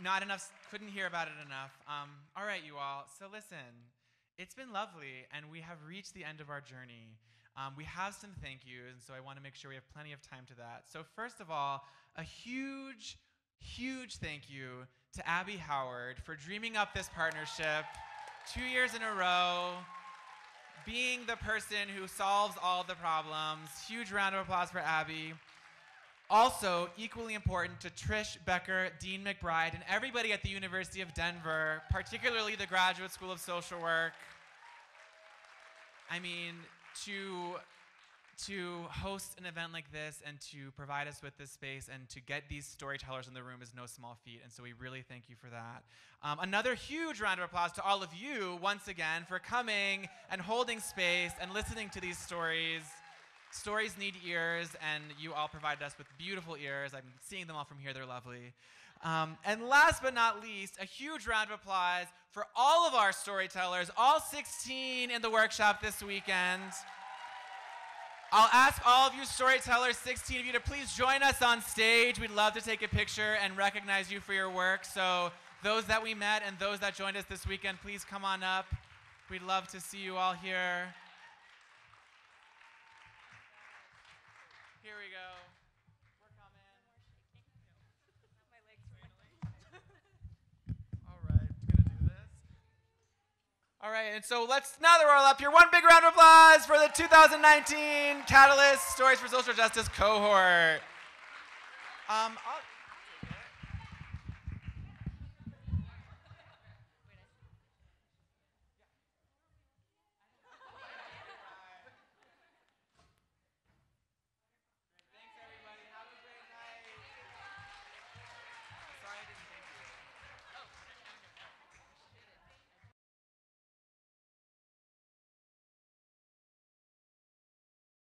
not enough, couldn't hear about it enough. Um, all right, you all. So listen, it's been lovely, and we have reached the end of our journey. Um, we have some thank yous, and so I want to make sure we have plenty of time to that. So, first of all, a huge, huge thank you to Abby Howard for dreaming up this partnership two years in a row, being the person who solves all the problems. Huge round of applause for Abby. Also, equally important to Trish Becker, Dean McBride, and everybody at the University of Denver, particularly the Graduate School of Social Work. I mean, to to host an event like this and to provide us with this space and to get these storytellers in the room is no small feat. And so we really thank you for that. Um, another huge round of applause to all of you once again for coming and holding space and listening to these stories. Stories need ears, and you all provided us with beautiful ears. I'm seeing them all from here, they're lovely. Um, and last but not least, a huge round of applause for all of our storytellers, all 16 in the workshop this weekend. I'll ask all of you storytellers, 16 of you, to please join us on stage. We'd love to take a picture and recognize you for your work. So, those that we met and those that joined us this weekend, please come on up. We'd love to see you all here. Here All right, and so let's now that we're all up here, one big round of applause for the 2019 Catalyst Stories for Social Justice cohort. Um,